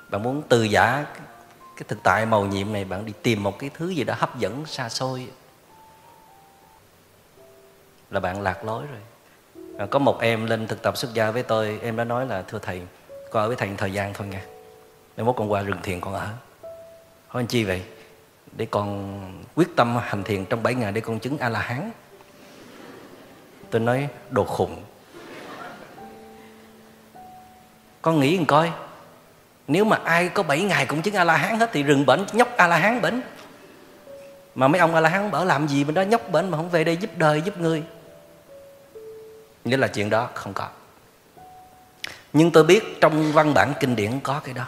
Bạn muốn từ giả cái thực tại màu nhiệm này bạn đi tìm một cái thứ gì đó hấp dẫn xa xôi. Là bạn lạc lối rồi. À, có một em lên thực tập xuất gia với tôi em đã nói là thưa thầy con ở với thầy thời gian thôi nha. Nếu mốt con qua rừng thiền con ở. Hỏi anh chi vậy? Để con quyết tâm hành thiền trong 7 ngày để con chứng a la hán. Tôi nói đồ khùng. Con nghĩ một coi. Nếu mà ai có 7 ngày cũng chứng a la hán hết thì rừng bệnh nhóc a la hán bệnh mà mấy ông a la hán bảo làm gì bên đó, nhóc bệnh mà không về đây giúp đời, giúp người. Nghĩa là chuyện đó không có. Nhưng tôi biết trong văn bản kinh điển có cái đó.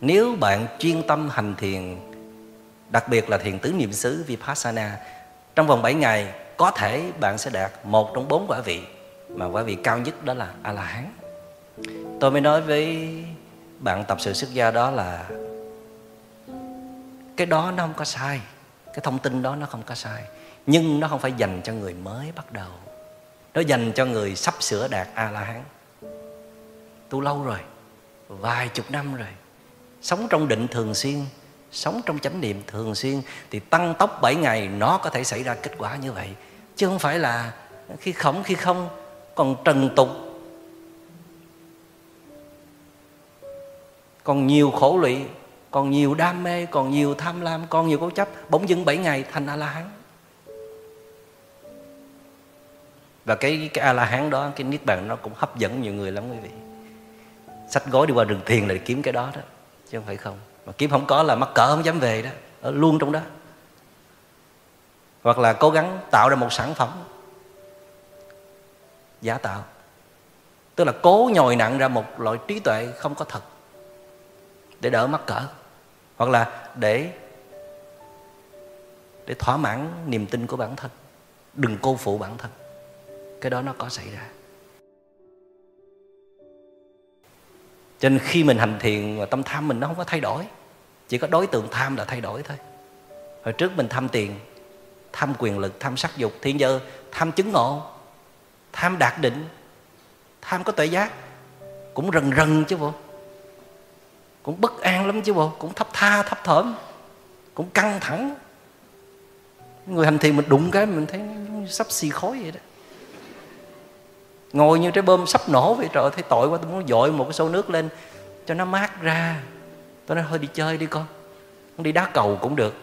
Nếu bạn chuyên tâm hành thiền, đặc biệt là thiền tứ niệm xứ vipassana, trong vòng 7 ngày có thể bạn sẽ đạt một trong bốn quả vị mà quả vị cao nhất đó là a la hán tôi mới nói với bạn tập sự xuất gia đó là cái đó nó không có sai, cái thông tin đó nó không có sai, nhưng nó không phải dành cho người mới bắt đầu. Nó dành cho người sắp sửa đạt a la hán tu lâu rồi, vài chục năm rồi, sống trong định thường xuyên, sống trong chánh niệm thường xuyên, thì tăng tốc 7 ngày nó có thể xảy ra kết quả như vậy. Chứ không phải là khi khổng khi không, còn trần tục còn nhiều khổ lụy, còn nhiều đam mê, còn nhiều tham lam, còn nhiều cố chấp, bỗng dưng 7 ngày thành a la hán và cái cái a la hán đó, cái niết bàn nó cũng hấp dẫn nhiều người lắm quý vị. Sách gói đi qua rừng thiền là để kiếm cái đó đó, chứ không phải không. Mà kiếm không có là mắc cỡ không dám về đó, ở luôn trong đó. Hoặc là cố gắng tạo ra một sản phẩm giả tạo. Tức là cố nhồi nặng ra một loại trí tuệ không có thật để đỡ mắc cỡ. Hoặc là để để thỏa mãn niềm tin của bản thân. Đừng cô phụ bản thân. Cái đó nó có xảy ra. Cho nên khi mình hành thiền mà tâm tham mình nó không có thay đổi. Chỉ có đối tượng tham là thay đổi thôi. Hồi trước mình tham tiền, tham quyền lực, tham sắc dục. Thì giờ tham chứng ngộ, tham đạt định, tham có tuệ giác. Cũng rần rần chứ bộ cũng bất an lắm chứ bộ. Cũng thấp tha, thấp thởm. Cũng căng thẳng. Người hành thiền mình đụng cái mình thấy sắp xì khói vậy đó. Ngồi như trái bơm sắp nổ vậy, trời thấy tội quá, tôi muốn dội một cái xô nước lên cho nó mát ra. Tôi nói hơi đi chơi đi con. Con đi đá cầu cũng được.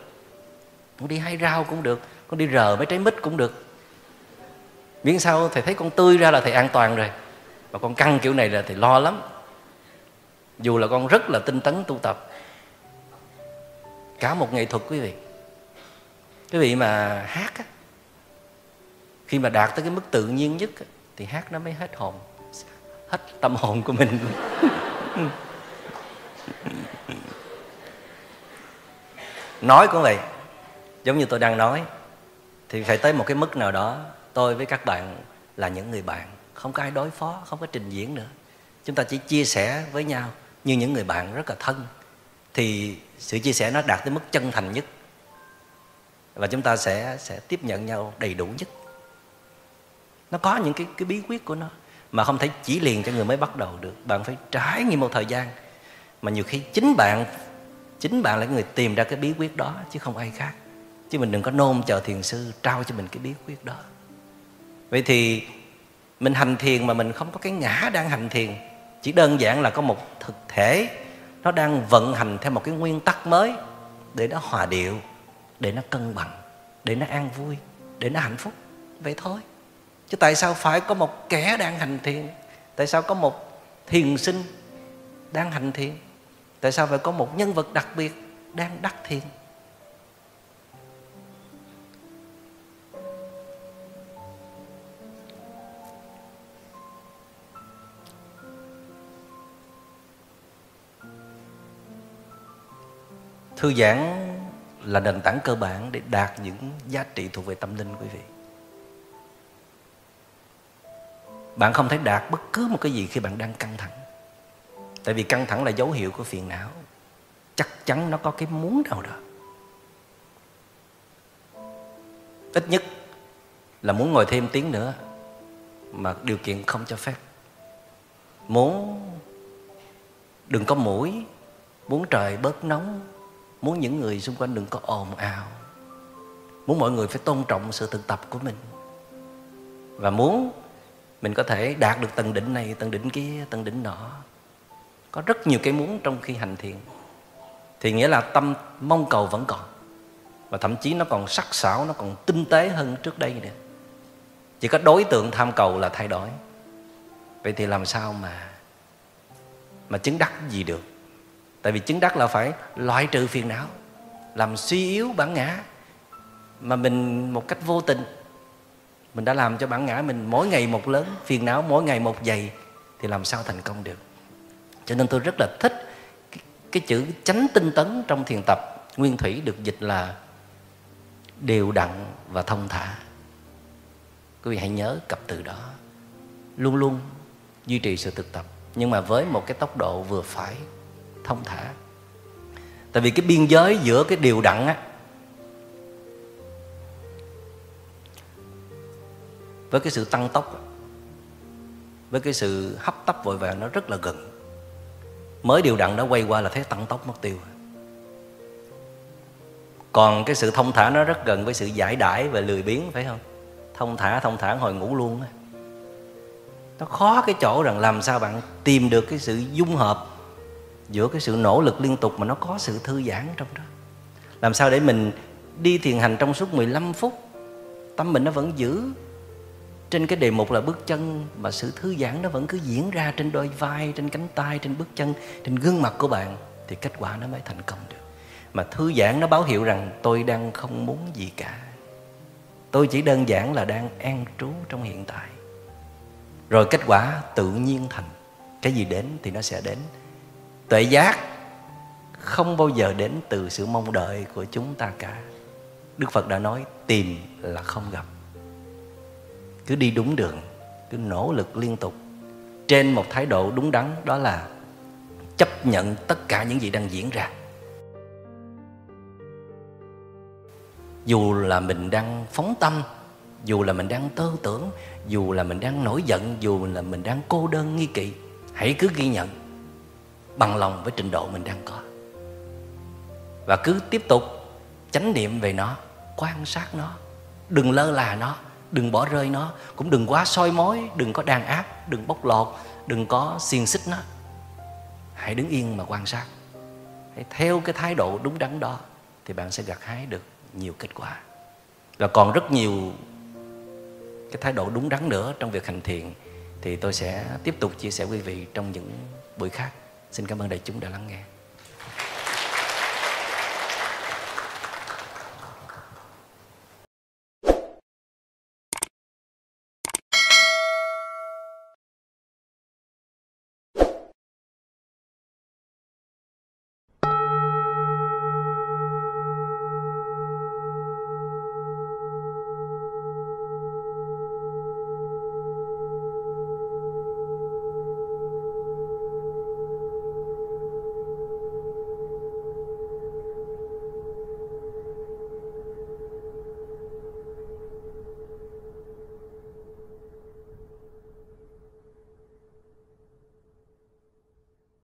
Con đi hái rau cũng được. Con đi rờ mấy trái mít cũng được. Miễn sao thầy thấy con tươi ra là thầy an toàn rồi. Mà con căng kiểu này là thầy lo lắm dù là con rất là tinh tấn tu tập cả một nghệ thuật quý vị. Quý vị mà hát á khi mà đạt tới cái mức tự nhiên nhất á, thì hát nó mới hết hồn hết tâm hồn của mình. Nói cũng vậy giống như tôi đang nói thì phải tới một cái mức nào đó tôi với các bạn là những người bạn không có ai đối phó không có trình diễn nữa. Chúng ta chỉ chia sẻ với nhau như những người bạn rất là thân, thì sự chia sẻ nó đạt tới mức chân thành nhất. Và chúng ta sẽ sẽ tiếp nhận nhau đầy đủ nhất. Nó có những cái cái bí quyết của nó, mà không thể chỉ liền cho người mới bắt đầu được. Bạn phải trải nghiệm một thời gian, mà nhiều khi chính bạn chính bạn là người tìm ra cái bí quyết đó, chứ không ai khác. Chứ mình đừng có nôn chờ thiền sư trao cho mình cái bí quyết đó. Vậy thì mình hành thiền mà mình không có cái ngã đang hành thiền chỉ đơn giản là có một thực thể, nó đang vận hành theo một cái nguyên tắc mới để nó hòa điệu, để nó cân bằng, để nó an vui, để nó hạnh phúc. Vậy thôi. Chứ tại sao phải có một kẻ đang hành thiền tại sao có một thiền sinh đang hành thiền tại sao phải có một nhân vật đặc biệt đang đắc thiền? Thư giãn là nền tảng cơ bản để đạt những giá trị thuộc về tâm linh, quý vị. Bạn không thể đạt bất cứ một cái gì khi bạn đang căng thẳng. Tại vì căng thẳng là dấu hiệu của phiền não. Chắc chắn nó có cái muốn nào đó. Ít nhất là muốn ngồi thêm tiếng nữa mà điều kiện không cho phép. Muốn đừng có mũi, muốn trời bớt nóng muốn những người xung quanh đừng có ồn ào. Muốn mọi người phải tôn trọng sự thực tập của mình. Và muốn mình có thể đạt được tầng đỉnh này, tầng đỉnh kia, tầng đỉnh nọ. Có rất nhiều cái muốn trong khi hành thiền. Thì nghĩa là tâm mong cầu vẫn còn. Và thậm chí nó còn sắc sảo, nó còn tinh tế hơn trước đây nữa. Chỉ có đối tượng tham cầu là thay đổi. Vậy thì làm sao mà mà chứng đắc gì được? Tại vì chứng đắc là phải loại trừ phiền não làm suy yếu bản ngã. Mà mình một cách vô tình mình đã làm cho bản ngã mình mỗi ngày một lớn phiền não mỗi ngày một dày thì làm sao thành công được? Cho nên tôi rất là thích cái, cái chữ chánh tinh tấn trong thiền tập. Nguyên thủy được dịch là đều đặn và thông thả. Quý vị hãy nhớ cặp từ đó. Luôn luôn duy trì sự thực tập nhưng mà với một cái tốc độ vừa phải thông thả tại vì cái biên giới giữa cái điều đặn á, với cái sự tăng tốc, với cái sự hấp tấp vội vàng nó rất là gần. Mới điều đặn nó quay qua là thấy tăng tốc mất tiêu còn cái sự thông thả nó rất gần với sự giải đãi và lười biếng, phải không? Thông thả thông thả hồi ngủ luôn nó khó cái chỗ rằng làm sao bạn tìm được cái sự dung hợp giữa cái sự nỗ lực liên tục mà nó có sự thư giãn trong đó. Làm sao để mình đi thiền hành trong suốt 15 phút, tâm mình nó vẫn giữ trên cái đề mục là bước chân mà sự thư giãn nó vẫn cứ diễn ra trên đôi vai, trên cánh tay, trên bước chân, trên gương mặt của bạn thì kết quả nó mới thành công được. Mà thư giãn nó báo hiệu rằng tôi đang không muốn gì cả. Tôi chỉ đơn giản là đang an trú trong hiện tại. Rồi kết quả tự nhiên thành. Cái gì đến thì nó sẽ đến tuệ giác không bao giờ đến từ sự mong đợi của chúng ta cả. Đức phật đã nói, tìm là không gặp. Cứ đi đúng đường, cứ nỗ lực liên tục. Trên một thái độ đúng đắn, đó là chấp nhận tất cả những gì đang diễn ra. Dù là mình đang phóng tâm, dù là mình đang tơ tưởng, dù là mình đang nổi giận, dù là mình đang cô đơn, nghi kỵ, hãy cứ ghi nhận bằng lòng với trình độ mình đang có. Và cứ tiếp tục chánh niệm về nó, quan sát nó, đừng lơ là nó, đừng bỏ rơi nó, cũng đừng quá soi mối đừng có đàn áp, đừng bóc lột, đừng có xiên xích nó. Hãy đứng yên mà quan sát. Hãy theo cái thái độ đúng đắn đó thì bạn sẽ gặt hái được nhiều kết quả. Và còn rất nhiều cái thái độ đúng đắn nữa trong việc hành thiền thì tôi sẽ tiếp tục chia sẻ quý vị trong những buổi khác xin cảm ơn đại chúng đã lắng nghe.